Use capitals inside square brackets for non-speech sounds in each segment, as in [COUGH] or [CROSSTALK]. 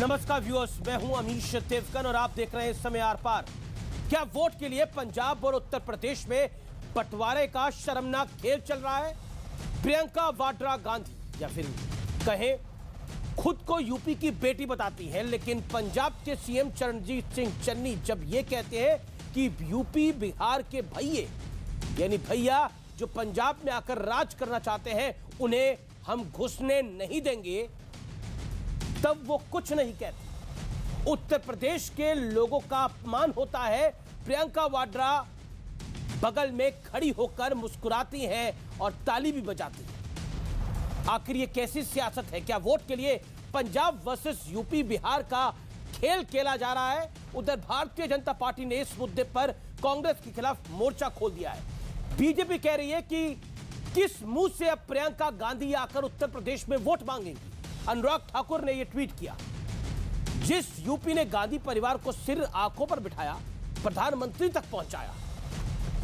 नमस्कार व्यूअर्स मैं हूँ अमीश देवगन और आप देख रहे हैं समय आर पार। क्या वोट के लिए पंजाब और उत्तर प्रदेश में बंटवारे का शर्मनाक खेल चल रहा है? प्रियंका वाड्रा गांधी, या फिर कहें, खुद को यूपी की बेटी बताती है, लेकिन पंजाब के सीएम चरणजीत सिंह चन्नी जब ये कहते हैं कि यूपी, बिहार के भैये, यानी भैया जो पंजाब में आकर राज करना चाहते हैं, उन्हें हम घुसने नहीं देंगे तब वो कुछ नहीं कहते। उत्तर प्रदेश के लोगों का अपमान होता है। प्रियंका वाड्रा बगल में खड़ी होकर मुस्कुराती हैं और ताली भी बजाती हैं। आखिर ये कैसी सियासत है? क्या वोट के लिए पंजाब वर्सेस यूपी बिहार का खेल खेला जा रहा है? उधर भारतीय जनता पार्टी ने इस मुद्दे पर कांग्रेस के खिलाफ मोर्चा खोल दिया है। बीजेपी कह रही है कि किस मुँह से अब प्रियंका गांधी आकर उत्तर प्रदेश में वोट मांगेंगी? अनुराग ठाकुर ने यह ट्वीट किया। जिस यूपी ने गांधी परिवार को सिर आँखों पर बिठाया, प्रधानमंत्री तक पहुँचाया।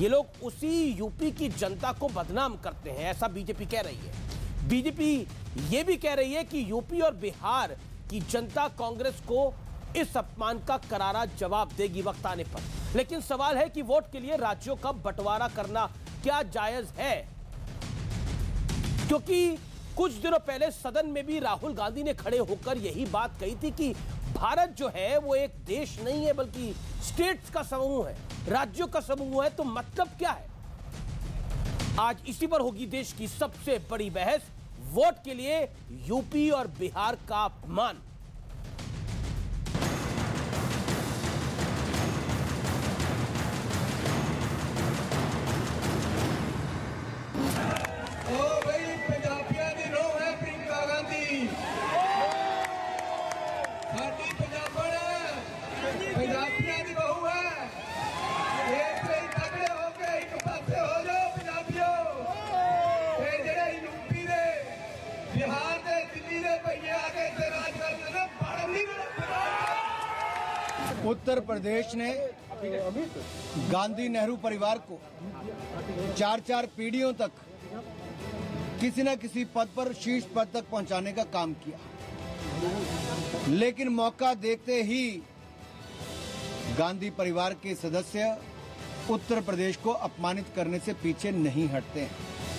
ये लोग उसी यूपी की जनता को बदनाम करते हैं, ऐसा बीजेपी कह रही है। बीजेपी ये भी कह रही है कि यूपी और बिहार की जनता कांग्रेस को इस अपमान का करारा जवाब देगी वक्त आने पर। लेकिन सवाल है कि वोट के लिए राज्यों का बंटवारा करना क्या जायज़ है? क्योंकि कुछ दिनों पहले सदन में भी राहुल गांधी ने खड़े होकर यही बात कही थी कि भारत जो है, वो एक देश नहीं है, बल्कि स्टेट्स का समूह है, राज्यों का समूह है तो मतलब क्या है? आज इसी पर होगी देश की सबसे बड़ी बहस, वोट के लिए यूपी और बिहार का अपमान। उत्तर प्रदेश ने गांधी नेहरू परिवार को चार चार पीढ़ियों तक किसी न किसी पद पर शीर्ष पद तक पहुँचाने का काम किया। लेकिन मौका देखते ही गांधी परिवार के सदस्य उत्तर प्रदेश को अपमानित करने से पीछे नहीं हटते हैं।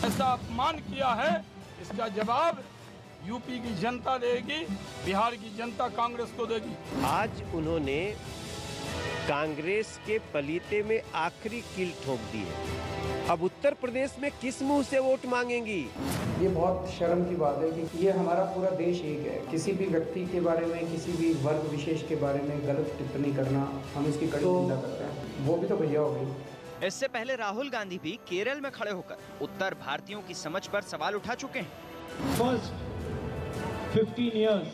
ऐसा अपमान किया है इसका जवाब यूपी की जनता देगी बिहार की जनता कांग्रेस को देगी। आज उन्होंने कांग्रेस के पलीते में आखिरी कील ठोक दी है अब उत्तर प्रदेश में किस मुँह से वोट मांगेंगी? ये बहुत शर्म की बात है कि ये हमारा पूरा देश एक है। किसी भी व्यक्ति के बारे में किसी भी वर्ग विशेष के बारे में गलत टिप्पणी करना हम इसकी कड़ी निंदा करते हैं। वो भी तो भैया हो गई। इससे पहले राहुल गांधी भी केरल में खड़े होकर उत्तर भारतीयों की समझ पर सवाल उठा चुके हैं। First 15 years,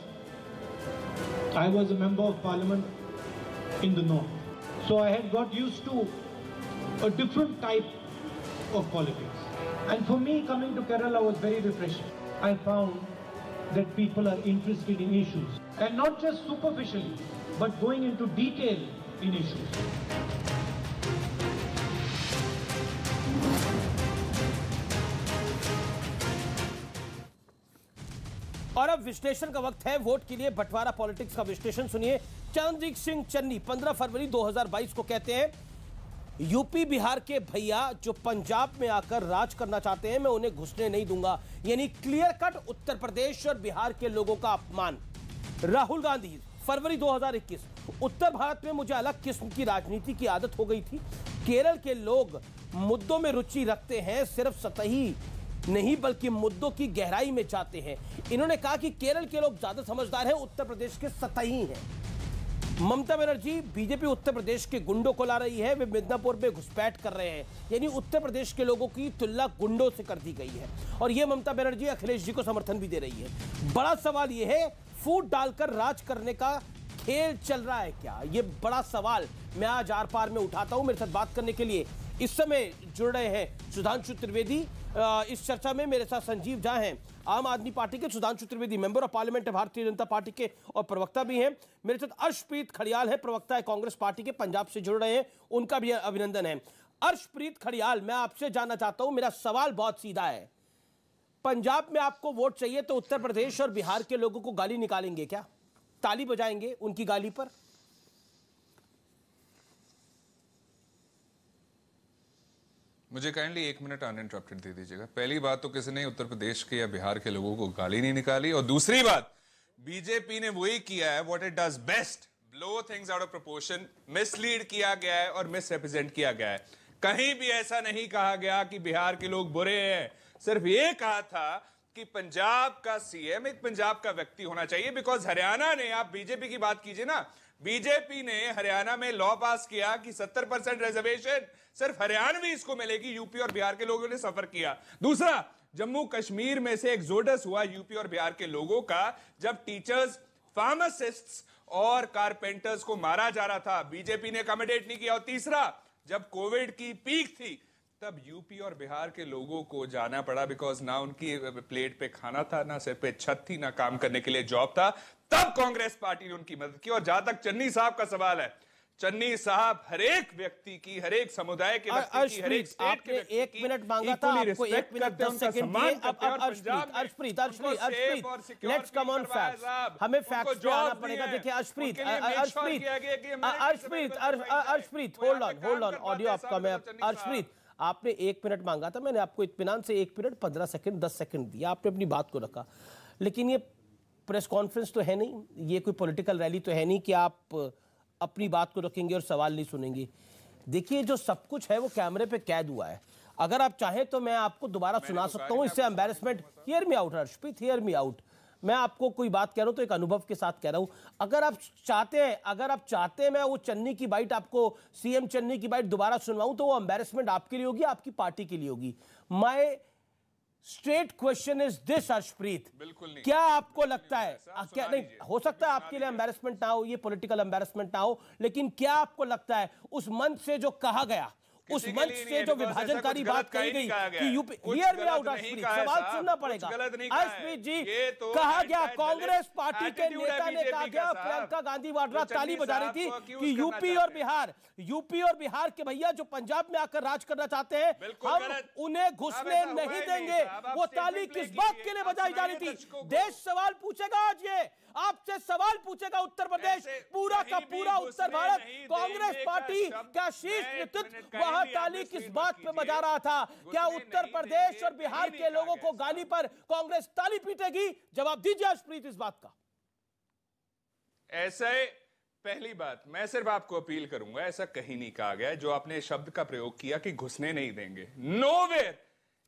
I was a member of parliament in the north. So I had got used to a different type of politics. And for me, coming to Kerala was very refreshing. I found that people are interested in issues. And not just superficially, but going into detail in issues. और अब विश्लेषण का वक्त है, vote के लिए बंटवारा politics का विश्लेषण सुनिए। चरणजीत सिंह चन्नी 15 फरवरी 2022 को कहते हैं, यूपी, बिहार के भैया जो पंजाब में आकर राज करना चाहते हैं, मैं उन्हें घुसने नहीं दूँगा। यानी क्लियर कट उत्तर प्रदेश और बिहार के लोगों का अपमान। राहुल गांधी, फरवरी 2021 उत्तर भारत में मुझे अलग किस्म की राजनीति की आदत हो गई थी। केरल के लोग मुद्दों में रुचि रखते हैं, सिर्फ़ सतही नहीं, बल्कि मुद्दों की गहराई में जाते हैं। इन्होंने कहा कि केरल के लोग ज़्यादा समझदार हैं, उत्तर प्रदेश के सतही हैं। ममता बनर्जी, बीजेपी उत्तर प्रदेश के गुंडों को ला रही है, वे मिदनापुर में घुसपैठ कर रहे हैं। यानी उत्तर प्रदेश के लोगों की तुलना गुंडों से कर दी गई है। और ये ममता बनर्जी, अखिलेश जी को समर्थन भी दे रही है। बड़ा सवाल यह है, फूट डालकर राज करने का खेल चल रहा है क्या? ये बड़ा सवाल मैं आज आर पार में उठाता हूँ। मेरे साथ बात करने के लिए इस समय जुड़ रहे हैं सुधांशु त्रिवेदी इस चर्चा में मेरे साथ संजीव झा हैं। आम आदमी पार्टी के Sudhanshu Trivedi member of parliament Bharatiya Janata party के और प्रवक्ता भी हैं। मेरे साथ अर्शप्रीत खड़ियाल है, प्रवक्ता है कांग्रेस पार्टी के, पंजाब से जुड़ रहे हैं। उनका भी अभिनंदन है। अर्शप्रीत खड़ियाल, मैं आपसे जानना चाहता हूँ, मेरा सवाल बहुत सीधा है। पंजाब में आपको वोट चाहिए तो उत्तर प्रदेश और बिहार के लोगों को गाली निकालेंगे क्या? ताली बजाएँगे उनकी गाली पर? मुझे काइंडली एक मिनट अनइंटरप्टेड दे दीजिएगा। पहली बात तो किसी ने उत्तर प्रदेश के या बिहार के लोगों को गाली नहीं निकाली और दूसरी बात बीजेपी ने वही किया है what it does best blow things out of proportion mislead किया गया है और मिसरिप्रेजेंट किया गया है। कहीं भी ऐसा नहीं कहा गया कि बिहार के लोग बुरे हैं। सिर्फ़ ये कहा था कि पंजाब का सीएम एक पंजाब का व्यक्ति होना चाहिए बिकॉज़ हरियाणा ने, आप बीजेपी की बात कीजिए ना बीजेपी ने हरियाणा में लॉ पास किया कि 70 परसेंट रिजर्वेशन सिर्फ़ हरियाणवी इसको मिलेगी यूपी और बिहार के लोगों ने सफ़र किया। दूसरा, जम्मू कश्मीर में से एक्सोडस हुआ यूपी और बिहार के लोगों का, जब टीचर्स फार्मासिस्ट्स और कारपेंटर्स को मारा जा रहा था। बीजेपी ने अकोमोडेट नहीं किया। और तीसरा, जब कोविड की पीक थी तब यूपी और बिहार के लोगों को जाना पड़ा बिकॉज़ ना उनकी प्लेट पे खाना था ना सिर पे छत थी ना काम करने के लिए जॉब था। तब कांग्रेस पार्टी ने उनकी मदद की और जहाँ तक चन्नी साहब का सवाल है चन्नी साहब हरेक व्यक्ति की हरेक समुदाय के व्यक्ति की हरेक आपने एक मिनट मांगा था आपको एक मिनट दस सेकंड दिए। अब अब Arshpreet Arshpreet Arshpreet Arshpreet let's come on facts हमें फैक्ट्स पे आना पड़ेगा। देखिए Arshpreet Arshpreet Arshpreet Arshpreet hold on hold on audio आपका मैं अर्शप्रीत आपने एक मिनट मांगा था मैंने आपको इतमान से एक मिनट पंद्रह सेकंड दस सेकंड दिया आपने अपनी बात को रखा। लेकिन ये प्रेस कॉन्फ्रेंस तो है नहीं ये कोई पॉलिटिकल रैली तो है नहीं कि आप अपनी बात को रखेंगे और सवाल नहीं सुनेंगे। देखिए जो सब कुछ है वो कैमरे पे कैद हुआ है। अगर आप चाहें तो मैं आपको दोबारा सुना सकता हूँ इससे embarrassment hear me out Harshpreet hear me out मैं आपको कोई बात कह रहा हूँ तो एक अनुभव के साथ कह रहा हूँ। अगर आप चाहते हैं अगर आप चाहते हैं मैं वो चन्नी की बाइट आपको सीएम चन्नी की बाइट दोबारा सुनवाऊं तो वो एम्बेरसमेंट आपके लिए होगी आपकी पार्टी के लिए होगी। My straight question is this Harshpreet बिल्कुल नहीं। क्या आपको लगता है? क्या नहीं हो सकता है आपके लिए एम्बेरसमेंट ना हो ये पॉलिटिकल एम्बेरसमेंट ना हो लेकिन क्या आपको लगता है? उस मंच से जो कहा गया उस मंच से जो विभाजनकारी बात कही गई कि यूपी हियर मी आउट सवाल सुनना पड़ेगा। हर्षप्रीत जी तो कहा गया कांग्रेस पार्टी के नेता ने कहा गया प्रियंका गांधी वाड्रा ताली बजा रही थी कि यूपी और। बिहार यूपी और बिहार के भैया जो पंजाब में आकर राज करना चाहते हैं हम उन्हें घुसने नहीं देंगे। वो ताली किस बात के लिए बजाई जा रही थी? देश सवाल पूछेगा आज ये। आपसे सवाल पूछेगा उत्तर प्रदेश पूरा का पूरा उत्तर भारत कांग्रेस पार्टी का शीर्ष नेतृत्व वहाँ kindly ताली आप किस बात पे बजा रहा था? क्या उत्तर प्रदेश और बिहार के लोगों को गाली पर कांग्रेस ताली पीटेगी? जवाब दीजिए हर्षप्रीत इस बात का। ऐसे पहली बात मैं सिर्फ़ आपको अपील करूँगा ऐसा कहीं नहीं कहा गया जो आपने शब्द का प्रयोग किया कि घुसने नहीं देंगे। Nowhere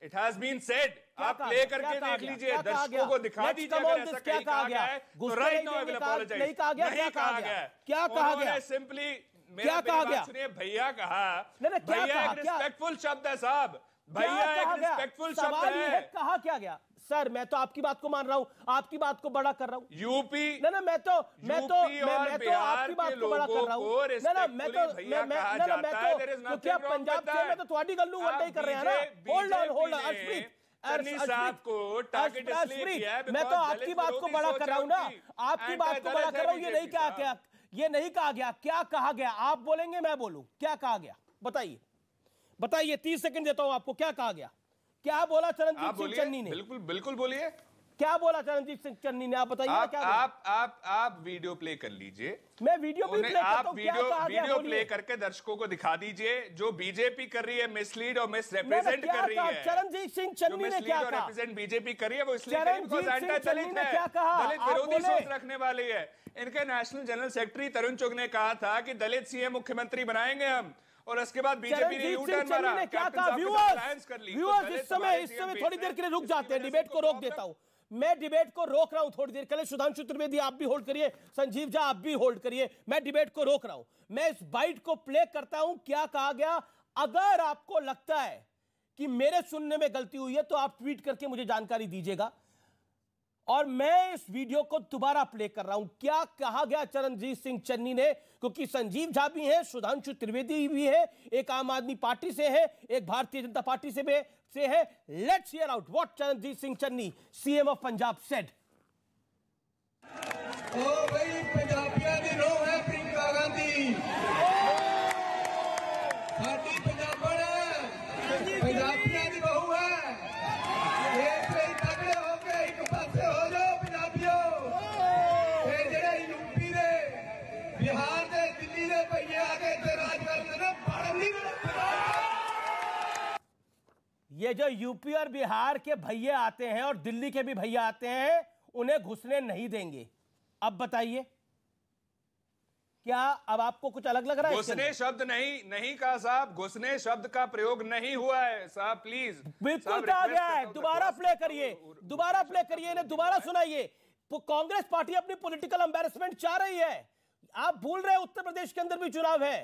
it has been said आप प्ले करके देख लीजिए दर्शकों को दिखा दीजिए अगर ऐसा कहीं कहा गया? है तो right now I will apologize नहीं क्या कहा गया? क्या कहा गया? सिंपली क्या कहा गया? सुनिए भैया कहा भैया एक रिस्पेक्टफुल शब्द है साहब। भैया एक रिस्पेक्टफुल शब्द है। है कहा क्या गया? सर मैं तो आपकी बात को मान रहा हूँ आपकी बात को बड़ा कर रहा हूँ। यूपी ना ना मैं तो मैं तो मैं, मैं तो आपकी बात को बड़ा कर रहा हूँ। ना ना मैं तो मैं मैं ना ना मैं तो क्या पंजाब से मैं तो थोड़ी गल्लू वंडे कर रहे हैं ना। होल्ड ऑन होल्ड ने अर्शप्रीत साहब को target इसलिए किया है मैं तो आपकी बात को बड़ा कर रहा है ना। आपकी बात को बड़ा कर रहा हूँ ये नहीं क्या क्या? ये नहीं कहा गया। क्या कहा गया? आप बोलेंगे मैं बोलूँ। क्या कहा गया? बताइए। बताइए तीस सेकंड देता हूँ आपको। क्या कहा गया? क्या बोला चरणजीत सिंह चन्नी ने? बिल्कुल बिल्कुल बोलिए। क्या बोला चरणजीत सिंह? चन्नी ने आप बताइए आप आप आप आप वीडियो प्ले कर लीजिए। मैं वीडियो भी प्ले आप वीडियो वीडियो प्ले करके दर्शकों को दिखा दीजिए जो बीजेपी कर रही है मिसलीड और मैंने मिसरिप्रेजेंट क्या कर रही है। चरणजीत सिंह चन्नी ने क्या कहा? Represent बीजेपी कर रही है वो इसलिए दलित है। दलित विरोधी सोच रखने वाली है। इनके नेशनल जनरल सेक्रेटरी तरुण चुग ने कहा था कि दलित सीएम मुख्यमंत्री बनाएँगे हम और उसके बाद बीजेपी ने यू टर्न मारा। क्या कहा? व्यूअर्स तो व्यूअर्स इस समय इस समय थोड़ी देर के लिए रुक जाते हैं डिबेट को रोक देता हूँ। मैं डिबेट को रोक रहा हूँ थोड़ी देर के लिए। सुधांशु त्रिवेदी, आप भी होल्ड करिए। संजीव झा, आप भी होल्ड करिए। मैं डिबेट को रोक रहा हूँ। मैं इस बाइट को प्ले करता हूँ। क्या कहा गया? अगर आपको लगता है कि मेरे सुनने में गलती हुई है तो आप ट्वीट करके मुझे जानकारी दीजिएगा। और मैं इस वीडियो को दोबारा प्ले कर रहा हूँ। क्या कहा गया चरणजीत सिंह चन्नी ने? क्योंकि संजीव झा भी है, सुधांशु त्रिवेदी भी है, एक आम आदमी पार्टी से है, एक भारतीय जनता पार्टी से भी से है let's hear out what Charanjit Singh Channi CM of Punjab said ओ भाई पंजाबिया ये जो यूपी और बिहार के भैया आते हैं और दिल्ली के भी भैया आते हैं उन्हें घुसने नहीं देंगे। अब बताइए क्या अब आपको कुछ अलग लग रहा है घुसने शब्द नहीं नहीं कहा साहब घुसने शब्द का प्रयोग नहीं हुआ है साहब प्लीज़ बिल्कुल कहा गया है। दोबारा प्ले करिए। दोबारा प्ले करिए इन्हें दोबारा सुनाइए। कांग्रेस पार्टी अपनी पॉलिटिकल एम्बेरसमेंट चाह रही है। आप भूल रहे हैं उत्तर प्रदेश के अंदर भी चुनाव है।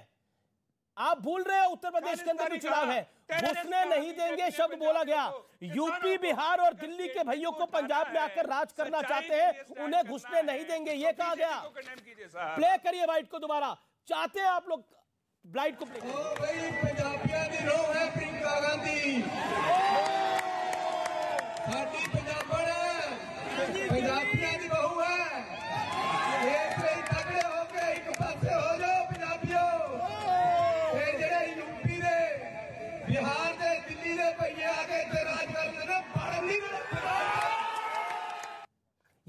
आप भूल रहे हो उत्तर प्रदेश के अंदर भी चुनाव है। घुसने नहीं देंगे शब्द बोला गया। यूपी बिहार और दिल्ली के भाइयों को पंजाब में आकर राज करना चाहते हैं उन्हें घुसने नहीं देंगे ये कहा गया। प्ले करिए व्हाइट को दोबारा। चाहते हैं आप लोग ब्लाइट को प्रियंका गांधी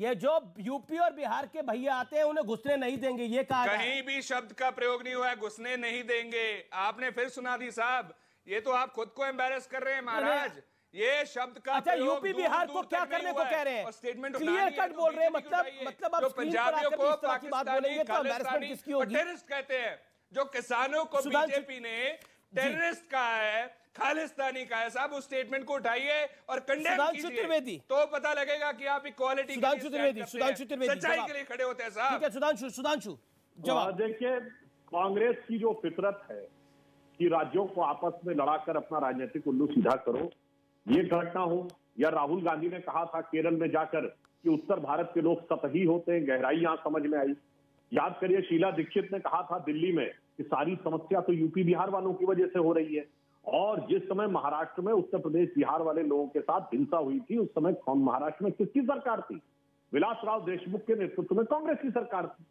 ये जो यूपी और बिहार के भैया आते हैं उन्हें घुसने नहीं देंगे ये कहा कहीं भी शब्द का प्रयोग नहीं हुआ है घुसने नहीं देंगे। आपने फिर सुना दी साहब ये तो आप खुद को एम्बेरस कर रहे हैं महाराज। ये शब्द का अच्छा यूपी बिहार को क्या करने को कह रहे हैं? स्टेटमेंट क्लियर कट बोल रहे हैं मतलब मतलब आप पंजाबियों को बोलेंगे तो कहते हैं जो किसानों को बीजेपी ने टेररिस्ट कहा है खालिस्तानी का है। साहब उस स्टेटमेंट को उठाइए और कंडेम सुधांशु कीजिए। तो पता लगेगा कि आप इक्वालिटी सुधांशु त्रिवेदी सुधांशु त्रिवेदी सच्चाई के लिए खड़े होते हैं ठीक साहब है सुधांशु सुधांशु जवाब। देखिए कांग्रेस की जो फितरत है कि राज्यों को आपस में लड़ाकर अपना राजनीतिक उल्लू सीधा करो ये घटना हो या राहुल गांधी ने कहा था केरल में जाकर कि उत्तर भारत के लोग सतही होते हैं गहराई यहाँ समझ में आई। याद करिए शीला दीक्षित ने कहा था दिल्ली में कि सारी समस्या तो यूपी बिहार वालों की वजह से हो रही है। और जिस समय महाराष्ट्र में उत्तर प्रदेश, बिहार वाले लोगों के साथ हिंसा हुई थी, उस समय महाराष्ट्र में किसकी सरकार थी? विलास राव देशमुख के नेतृत्व में कांग्रेस की सरकार थी।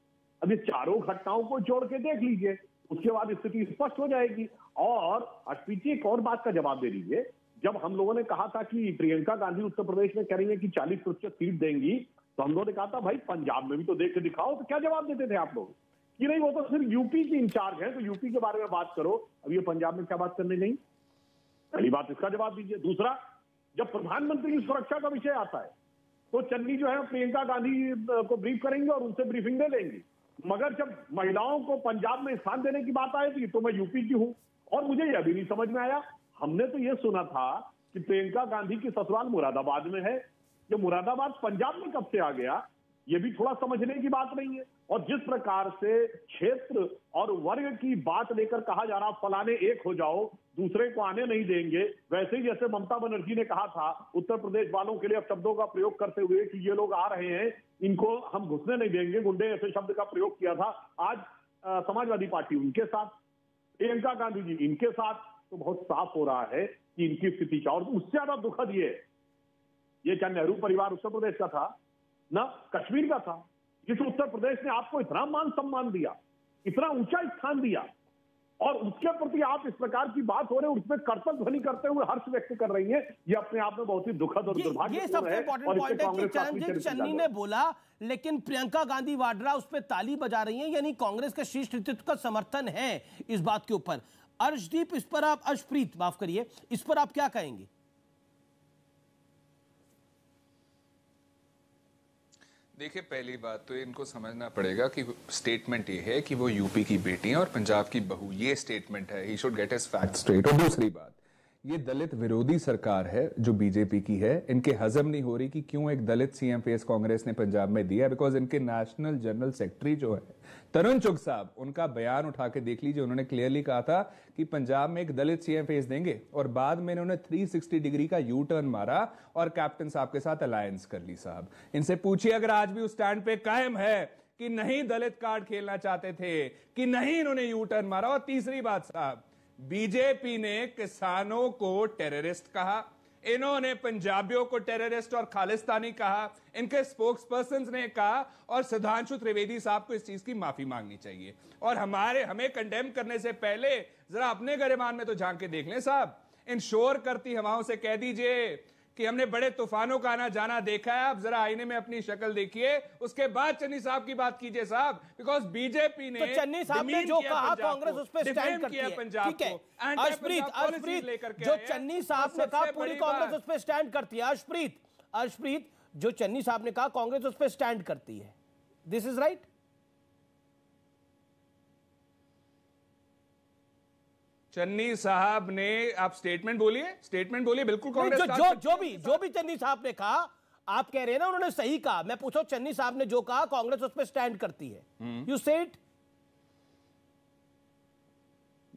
अब ये चारों घटनाओं को जोड़ के देख लीजिए, उसके बाद स्थिति स्पष्ट हो जाएगी। और पीछे एक और बात का जवाब दे दीजिए। जब हम लोगों ने कहा था कि प्रियंका गांधी उत्तर प्रदेश में करेंगे कि 40 प्रतिशत सीट देंगी तो हम लोगों ने कहा था, भाई, पंजाब में भी तो देख के दिखाओ। तो क्या जवाब देते थे आप लोग? कि नहीं, वो तो सिर्फ़ यूपी की इंचार्ज है तो यूपी के बारे में बात करो। अब ये पंजाब में क्या बात करने गई? पहली बात इसका जवाब दीजिए। दूसरा, जब प्रधानमंत्री की सुरक्षा का विषय आता है तो चन्नी जो है, प्रियंका गांधी को ब्रीफ करेंगे और उनसे ब्रीफिंग दे लेंगी। मगर जब महिलाओं को पंजाब में स्थान देने की बात आएगी तो मैं यूपी की हूँ। और मुझे यह भी नहीं समझ में आया, हमने तो यह सुना था कि प्रियंका गांधी की ससुराल मुरादाबाद में है। जो मुरादाबाद पंजाब में कब से आ गया? ये भी थोड़ा समझने की बात नहीं है। और जिस प्रकार से क्षेत्र और वर्ग की बात लेकर कहा जा रहा फलाने एक हो जाओ, दूसरे को आने नहीं देंगे, वैसे ही जैसे ममता बनर्जी ने कहा था, उत्तर प्रदेश वालों के लिए अब शब्दों का प्रयोग करते हुए कि ये लोग आ रहे हैं, इनको हम घुसने नहीं देंगे, गुंडे ऐसे शब्द का प्रयोग किया था, आज समाजवादी पार्टी उनके साथ, प्रियंका गांधी जी इनके साथ तो बहुत साफ़ हो रहा है कि इनकी स्थिति क्या और उससे ज़्यादा दुखद ये ये क्या नेहरू परिवार उत्तर प्रदेश का था? ना कश्मीर का था जिस उत्तर प्रदेश ने आपको इतना मान सम्मान दिया इतना ऊँचा स्थान दिया और उसके प्रति आप इस प्रकार की बात हो रहे हैं उसमें कर्तव्य ध्वनि करते हुए हर्ष व्यक्त कर रही हैं ये अपने आप में बहुत ही दुखद और ये, ये सबसे इंपॉर्टेंट पॉइंट है कि चरणजीत चन्नी ने बोला लेकिन प्रियंका गांधी वाड्रा उस पर ताली बजा रही हैं यानी कांग्रेस के शीर्ष नेतृत्व का समर्थन है इस बात के ऊपर। अर्शदीप इस पर आप अर्शप्रीत माफ़ करिए इस पर आप क्या कहेंगे? देखिए, पहली बात तो इनको समझना पड़ेगा कि स्टेटमेंट ये है कि वो यूपी की बेटी हैं और पंजाब की बहू, ये स्टेटमेंट है। He should get his fact straight और दूसरी बात ये दलित विरोधी सरकार है जो बीजेपी की है। इनके हजम नहीं हो रही कि क्यों एक दलित सीएम फेस कांग्रेस ने पंजाब में दिया बिकॉज़ इनके नेशनल जनरल सेक्रेटरी जो है, तरुण चुग साहब, उनका बयान उठा के देख लीजिए। उन्होंने क्लियरली कहा था कि पंजाब में एक दलित सीएम फेस देंगे और बाद में इन्होंने 360 डिग्री का यू टर्न मारा और कैप्टन साहब के साथ अलायंस कर ली साहब। इनसे पूछिए, अगर आज भी उस स्टैंड पे कायम है कि नहीं दलित कार्ड खेलना चाहते थे, कि नहीं इन्होंने यू टर्न मारा? और तीसरी बात साहब बीजेपी ने किसानों को टेररिस्ट कहा, इन्होंने पंजाबियों को टेररिस्ट और खालिस्तानी कहा, इनके स्पोक्स पर्सन ने कहा, और सिद्धांशु त्रिवेदी साहब को इस चीज़ की माफ़ी मांगनी चाहिए। और हमारे, हमें कंडेम करने से पहले, जरा अपने गरिमान में तो झाँक के देख लें साहब। इंश्योर करती हवाओं से कह दीजिए कि हमने बड़े तूफानों का आना जाना देखा है। आप जरा आईने में अपनी शक्ल देखिए। उसके बाद चन्नी साहब की बात कीजिए साहब बिकॉज़ बीजेपी ने तो चन्नी साहब ने जो कहा कांग्रेस उस पर स्टैंड करती किया है। पंजाब को, अर्शप्रीत अर्शप्रीत लेकर जो चन्नी साहब ने कहा पूरी कांग्रेस उस पर स्टैंड करती है। अर्शप्रीत अर्शप्रीत जो चन्नी साहब ने कहा कांग्रेस उस पर स्टैंड करती है। दिस इज़ राइट चन्नी साहब ने आप स्टेटमेंट बोलिए स्टेटमेंट बोलिए बिल्कुल कांग्रेस जो जो जो भी जो भी चन्नी साहब ने कहा आप कह रहे हैं ना उन्होंने सही कहा। मैं पूछो चन्नी साहब ने जो कहा कांग्रेस उस पर स्टैंड करती है। यू सेड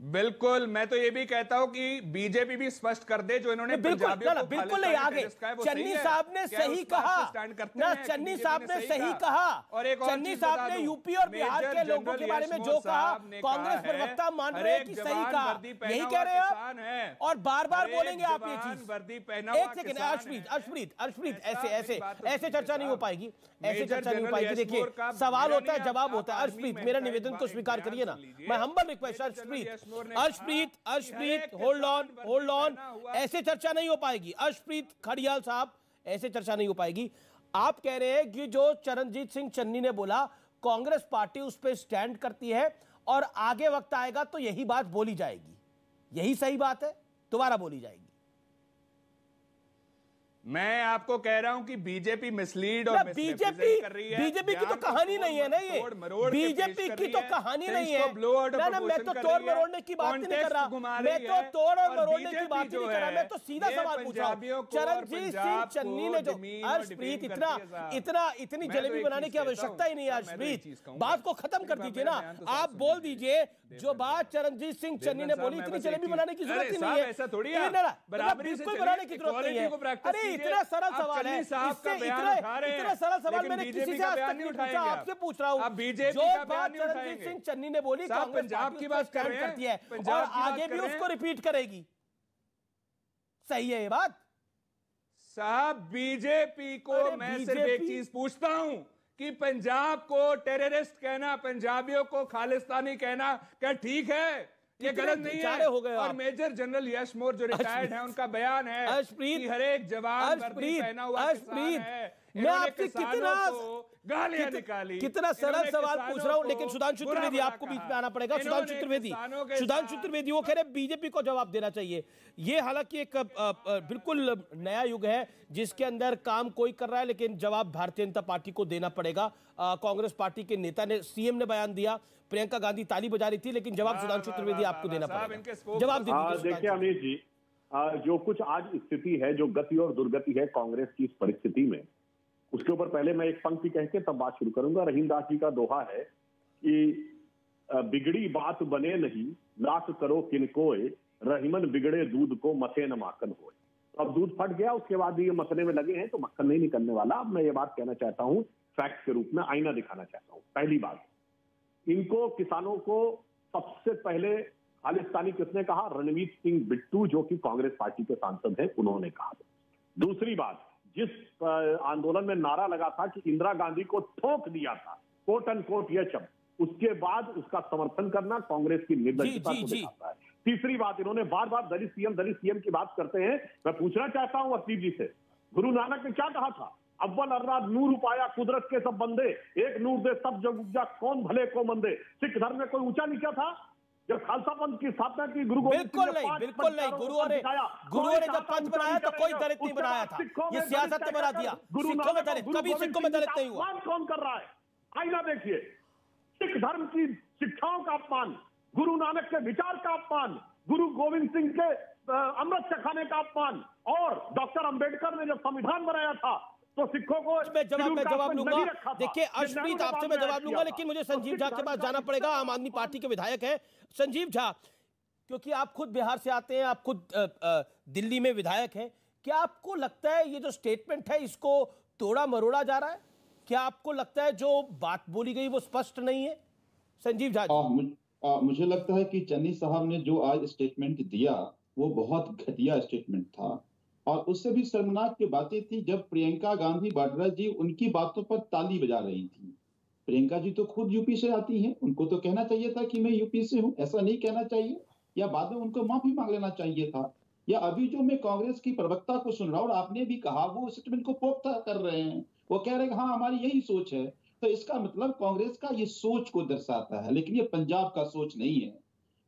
बिल्कुल मैं तो ये भी कहता हूँ कि बीजेपी भी स्पष्ट कर दे जो इन्होंने बिल्कुल बिल्कुल नहीं आगे। चन्नी साहब ने सही कहा? ना चन्नी साहब ने सही कहा? और एक चन्नी साहब ने यूपी और बिहार के लोगों के बारे में जो कहा कांग्रेस प्रवक्ता मान रहे हैं कि सही कहा। यही कह रहे हैं और बार बार बोलेंगे आप ये चीज़। वर्दी पहना एक सेकंड अर्शप्रीत अर्शप्रीत अर्शप्रीत ऐसे ऐसे तो ऐसे चर्चा नहीं हो पाएगी ऐसे चर्चा नहीं हो पाएगी। देखिए सवाल होता है जवाब होता है। अर्शप्रीत मेरा निवेदन को स्वीकार करिए ना। मैं humble request Arshpreet Arshpreet Arshpreet hold on hold on ऐसे चर्चा नहीं हो पाएगी। अर्शप्रीत खड़ियाल साहब ऐसे चर्चा नहीं हो पाएगी। आप कह रहे हैं कि जो चरणजीत सिंह चन्नी ने बोला कांग्रेस पार्टी उस पर स्टैंड करती है और आगे वक्त आएगा तो यही बात बोली जाएगी। यही सही बात है? दोबारा बोली जाएगी। मैं आपको कह रहा हूँ कि बीजेपी मिसलीड और बीजेपी कर रही है। बीजेपी की तो कहानी नहीं है ना ये? बीजेपी की तो कहानी नहीं है। ना ना मैं तो तोड़ मरोड़ने की बात नहीं कर रहा। मैं तो तोड़ और मरोड़ने की बात नहीं कर रहा। मैं तो सीधा सवाल पूछ रहा हूँ। चरणजीत सिंह चन्नी ने जो अर्शप्रीत इतना। इतना इतनी तो जलेबी बनाने की आवश्यकता ही नहीं है तो अर्शप्रीत। बात को खत्म कर दीजिए ना। तो आप बोल दीजिए जो बात चरणजीत सिंह चन्नी ने बोली इतनी जलेबी बनाने की ज़रूरत ही नहीं है। है। बिल्कुल बनाने की ज़रूरत नहीं है अरे इतना सरल सवाल है। साहब का इससे बयान इतना उठा रहे हैं, इतना सरल सवाल मैंने किसी से आज तक नहीं पूछा आपसे पूछ रहा हूँ। बीजेपी जो बात चरणजीत सिंह चन्नी ने बोली पंजाब की बात करती है और आगे भी उसको रिपीट करेगी। सही है ये बात? साहब बीजेपी को मैं सिर्फ़ एक चीज़ पूछता हूँ कि पंजाब को टेररिस्ट कहना पंजाबियों को खालिस्तानी कहना क्या ठीक है? ये गलत नहीं है। हो गए और मेजर जनरल यश मोर जो रिटायर्ड है उनका बयान है हर एक जवान पहना हुआ है। मैं आपसे कितना गालियाँ कित- निकाली। कितना सरल सवाल पूछ रहा हूँ लेकिन सुधांशु त्रिवेदी आपको बीच में आना पड़ेगा। सुधांशु त्रिवेदी सुधांशु त्रिवेदी वो कह रहे बीजेपी को जवाब देना चाहिए। ये हालाँकि एक बिल्कुल नया युग है जिसके अंदर काम कोई कर रहा है लेकिन जवाब भारतीय जनता पार्टी को देना पड़ेगा। कांग्रेस पार्टी के नेता ने सीएम ने बयान दिया प्रियंका गांधी ताली बजा रही थी लेकिन जवाब सुधांशु त्रिवेदी आपको देना पड़ेगा। जवाब हाँ, देखिए। अमित जी जो कुछ आज स्थिति है जो गति और दुर्गति है कांग्रेस की इस परिस्थिति में उसके ऊपर पहले मैं एक पंक्ति कह के तब बात शुरू करूँगा। रहीम दास जी का दोहा है कि बिगड़ी बात बने नहीं लाख करो किनकोए रहीमन बिगड़े दूध को मथे न माखन होए। तो अब दूध फट गया, उसके बाद ये मसने में लगे हैं तो मक्खन नहीं निकलने वाला। अब मैं ये बात कहना चाहता हूँ फैक्ट के रूप में आईना दिखाना चाहता हूँ। पहली बात, इनको, किसानों को सबसे पहले खालिस्तानी किसने कहा? रणवीर सिंह बिट्टू, जो कि कांग्रेस पार्टी के सांसद हैं, उन्होंने कहा। दूसरी बात जिस आंदोलन में नारा लगा था कि इंदिरा गांधी को ठोक दिया था कोट एंड कोट यह शब्द। उसके बाद उसका समर्थन करना कांग्रेस की निर्दयता जी, को दिखाता है। तीसरी बात इन्होंने बार बार दलित सीएम दलित सीएम की बात करते हैं। मैं पूछना चाहता हूँ असीफ जी से गुरु नानक ने क्या कहा था? अव्वल अर्राद नूर उपाया कुदरत के सब बंदे एक नूर दे सब जग उपजा कौन भले को मंदे? सिख धर्म में कोई ऊँचा नीचा था? जब खालसा पंथ की स्थापना की गुरु गोविंद बिल्कुल ने नहीं बिल्कुल नहीं। गुरुओं ने। गुरुओं ने जब पंथ बनाया तो कोई दलित नहीं बनाया था। ये सियासत ने बना दिया। गुरु सिखों में दलित कभी सिखों में दलित नहीं हुआ। कौन कर रहा है? आईना देखिए। सिख धर्म की शिक्षाओं का अपमान गुरु नानक के विचार का अपमान गुरु गोविंद सिंह के अमृत चखाने का अपमान और डॉक्टर अंबेडकर ने जब संविधान बनाया था तो सिखों को मैं जवाब मैं जवाब में लूँगा। देखिए ने आपसे मैं जवाब लूँगा लेकिन मुझे संजीव झा के पास जाना पड़ेगा आम आदमी पार्टी के विधायक हैं। संजीव झा क्योंकि आप खुद बिहार से आते हैं आप खुद दिल्ली में विधायक हैं क्या आपको लगता है ये जो स्टेटमेंट है इसको तोड़ा मरोड़ा जा रहा है? क्या आपको लगता है जो बात बोली गई वो स्पष्ट नहीं है? संजीव झा मुझे लगता है कि चन्नी साहब ने जो आज स्टेटमेंट दिया वो बहुत घटिया स्टेटमेंट था। और उससे भी शर्मनाक की बातें थी जब प्रियंका गांधी वाड्रा जी उनकी बातों पर ताली बजा रही थी। प्रियंका जी तो खुद यूपी से आती हैं। उनको तो कहना चाहिए था कि मैं यूपी से हूँ। ऐसा नहीं कहना चाहिए। या बाद में उनको माफ़ी मांग लेना चाहिए था। या अभी जो मैं कांग्रेस की प्रवक्ता को सुन रहा हूँ और आपने भी कहा, वो स्टेटमेंट को पोख्ता कर रहे हैं। वो कह रहे हैं हाँ हमारी यही सोच है। तो इसका मतलब कांग्रेस का ये सोच को दर्शाता है, लेकिन ये पंजाब का सोच नहीं है।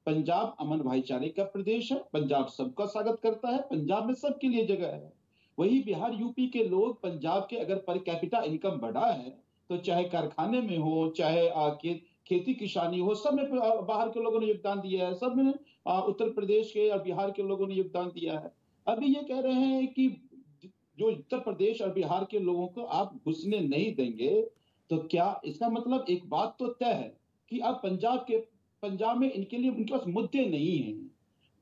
पंजाब अमन भाईचारे का प्रदेश है पंजाब सबका स्वागत करता है पंजाब में सबके लिए जगह है। वही बिहार यूपी के लोग पंजाब के अगर पर कैपिटा इनकम बढ़ा है तो चाहे कारखाने में हो चाहे आ, खे, खेती किसानी हो सब में बाहर के लोगों ने योगदान दिया है सब में उत्तर प्रदेश के और बिहार के लोगों ने योगदान दिया है। अभी ये कह रहे हैं कि जो उत्तर प्रदेश और बिहार के लोगों को आप घुसने नहीं देंगे तो क्या इसका मतलब एक बात तो तय है कि अब पंजाब के पंजाब में इनके लिए उनके पास मुद्दे नहीं है।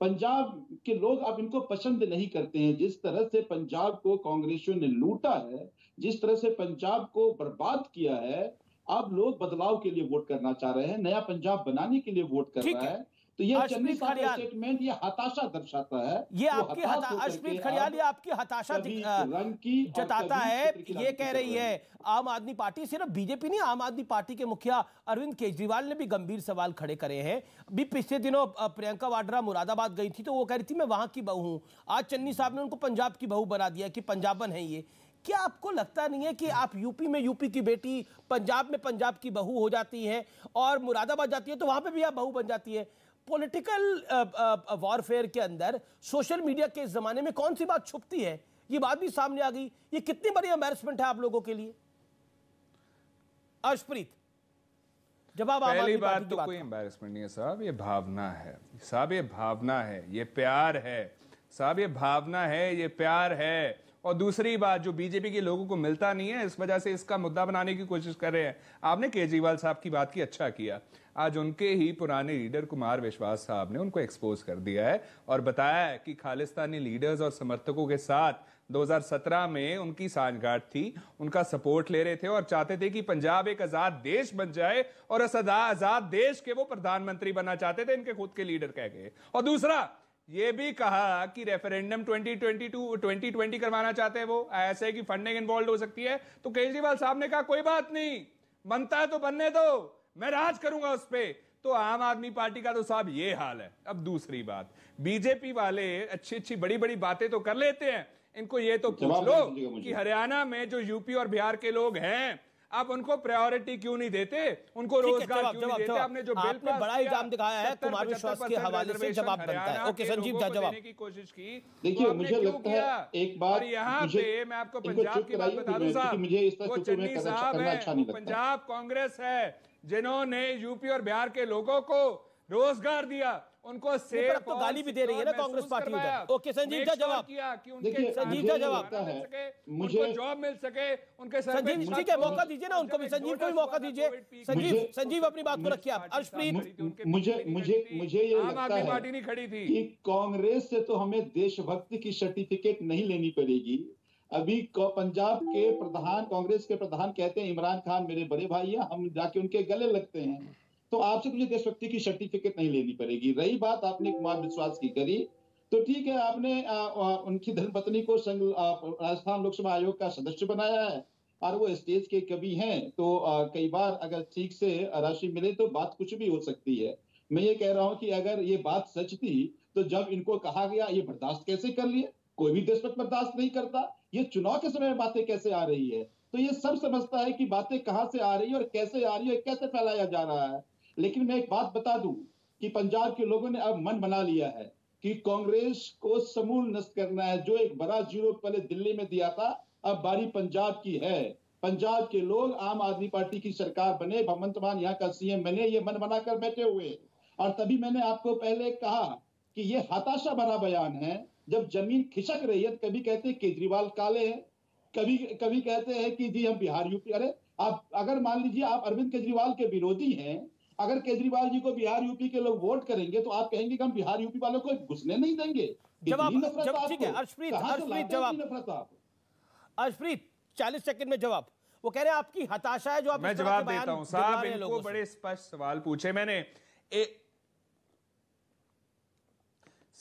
पंजाब के लोग अब इनको पसंद नहीं करते हैं। जिस तरह से पंजाब को कांग्रेसियों ने लूटा है जिस तरह से पंजाब को बर्बाद किया है अब लोग बदलाव के लिए वोट करना चाह रहे हैं नया पंजाब बनाने के लिए वोट कर रहा है। तो ये चन्नी साहब का स्टेटमेंट ये हताशा दर्शाता है। ये आपकी अश्मीत खड़ियाल ये आपकी हताशा रंग की जताता है ये कह रही है आम आदमी पार्टी सिर्फ़ बीजेपी नहीं आम आदमी पार्टी के मुखिया अरविंद केजरीवाल ने भी गंभीर सवाल खड़े करे हैं। अभी पिछले दिनों प्रियंका वाड्रा मुरादाबाद गई थी तो वो कह रही थी मैं वहाँ की बहू हूँ। आज चन्नी साहब ने उनको पंजाब की बहू बना दिया कि पंजाबन है ये। क्या आपको लगता नहीं है कि आप यूपी में यूपी की बेटी पंजाब में पंजाब की बहू हो जाती है और मुरादाबाद जाती है तो वहाँ पे भी आप बहू बन जाती है? पॉलिटिकल वॉरफेयर के अंदर सोशल मीडिया के जमाने में कौन सी बात छुपती है? ये बात भी सामने आ गई। ये कितनी बड़ी एम्बेरसमेंट है आप लोगों के लिए? अर्शप्रीत जवाब पहली बात तो कोई एम्बेरसमेंट नहीं है साहब ये भावना है। साहब ये भावना है ये प्यार है। साहब ये भावना है ये प्यार है। और दूसरी बात जो बीजेपी के लोगों को मिलता नहीं है इस वजह से इसका मुद्दा बनाने की कोशिश कर रहे हैं। आपने केजरीवाल साहब की बात की अच्छा किया। आज उनके ही पुराने लीडर कुमार विश्वास साहब ने उनको एक्सपोज कर दिया है और बताया है कि खालिस्तानी लीडर्स और समर्थकों के साथ 2017 में उनकी साझगांठ थी। उनका सपोर्ट ले रहे थे और चाहते थे कि पंजाब एक आज़ाद देश बन जाए और इस आज़ाद देश के वो प्रधानमंत्री बनना चाहते थे, इनके खुद के लीडर कह गए और दूसरा, ये भी कहा कि रेफरेंडम 2022 2020 करवाना चाहते हैं वो। ऐसे कि फंडिंग इन्वॉल्व हो सकती है। तो केजरीवाल साहब ने कहा, कोई बात नहीं, बनता है तो बनने दो। मैं राज करूँगा उस पर तो आम आदमी पार्टी का तो साहब ये हाल है। अब दूसरी बात बीजेपी वाले अच्छी अच्छी बड़ी बड़ी बातें तो कर लेते हैं। इनको ये तो पूछ लो कि हरियाणा में जो यूपी और बिहार के लोग हैं आप उनको प्रायोरिटी क्यों नहीं देते? उनको रोज़गार क्यों नहीं देते? आपने जो बिल पास बड़ा इल्ज़ाम दिखाया है कुमार विश्वास के हवाले से जवाब बनता है। ओके संजीव जा जवाब? की कोशिश की। देखिए तो मुझे लगता है एक बात यहाँ पे मैं आपको पंजाब की बात बता दूँ साहब। वो चन्नी साहब है अच्छा पंजाब कांग्रेस है। जिन्होंने यूपी और बिहार के लोगों को रोज़गार दिया उनको सेव तो गाली भी दे रही है ना कांग्रेस पार्टी ओके संजीव का जवाब। किया कि उनके संजीव का जवाब मुझे जॉब मिल सके उनके संजीव ठीक है मौका दीजिए ना उनको भी। संजीव को भी मौका दीजिए। संजीव संजीव अपनी बात को रखिए आप। अर्शप्रीत मुझे मुझे मुझे ये लगता है पार्टी नहीं खड़ी थी। कांग्रेस से तो हमें देशभक्ति की सर्टिफिकेट नहीं लेनी पड़ेगी। अभी पंजाब के प्रधान कांग्रेस के प्रधान कहते हैं इमरान खान मेरे बड़े भाई हैं हम जाके उनके गले लगते हैं। तो आपसे मुझे देशभक्ति की सर्टिफिकेट नहीं लेनी पड़ेगी। रही बात आपने कुमार विश्वास की करी तो ठीक है आपने आ, आ, उनकी धर्मपत्नी को राजस्थान लोकसभा आयोग का सदस्य बनाया है और वो स्टेज के कभी हैं तो आ, कई बार अगर ठीक से राशि मिले तो बात कुछ भी हो सकती है। मैं ये कह रहा हूँ कि अगर ये बात सच थी तो जब इनको कहा गया ये बर्दाश्त कैसे कर लिए? कोई भी देशभक्त बर्दाश्त नहीं करता। ये चुनाव के समय में बातें कैसे आ रही है? तो ये सब समझता है कि बातें कहाँ से आ रही है और कैसे आ रही है कैसे फैलाया जा रहा है। लेकिन मैं एक बात बता दूँ कि पंजाब के लोगों ने अब मन बना लिया है कि कांग्रेस को समूल नष्ट करना है, जो एक बड़ा ज़ीरो पहले दिल्ली में दिया था, अब बारी पंजाब की है। पंजाब के लोग आम आदमी पार्टी की सरकार बने, भगवंत मान यहाँ का सीएम बने, ये मन बनाकर बैठे हुए। और तभी मैंने आपको पहले कहा कि ये हताशा भरा बयान है जब ज़मीन खिसक रही है कभी कहते हैं केजरीवाल काले हैं कभी कभी कहते हैं कि जी हम बिहार यूपी अरे आप अगर मान लीजिए आप अरविंद केजरीवाल के विरोधी हैं अगर केजरीवाल जी को बिहार यूपी के लोग वोट करेंगे तो आप कहेंगे कि हम बिहार यूपी वालों को घुसने नहीं देंगे। जवाब ठीक है अर्शप्रीत अर्शप्रीत जवाब। अर्शप्रीत चालीस सेकंड में जवाब। वो कह रहे हैं आपकी हताशा है जो आप मैं जवाब देता हूँ साहब इनको बड़े स्पष्ट सवाल पूछे मैंने।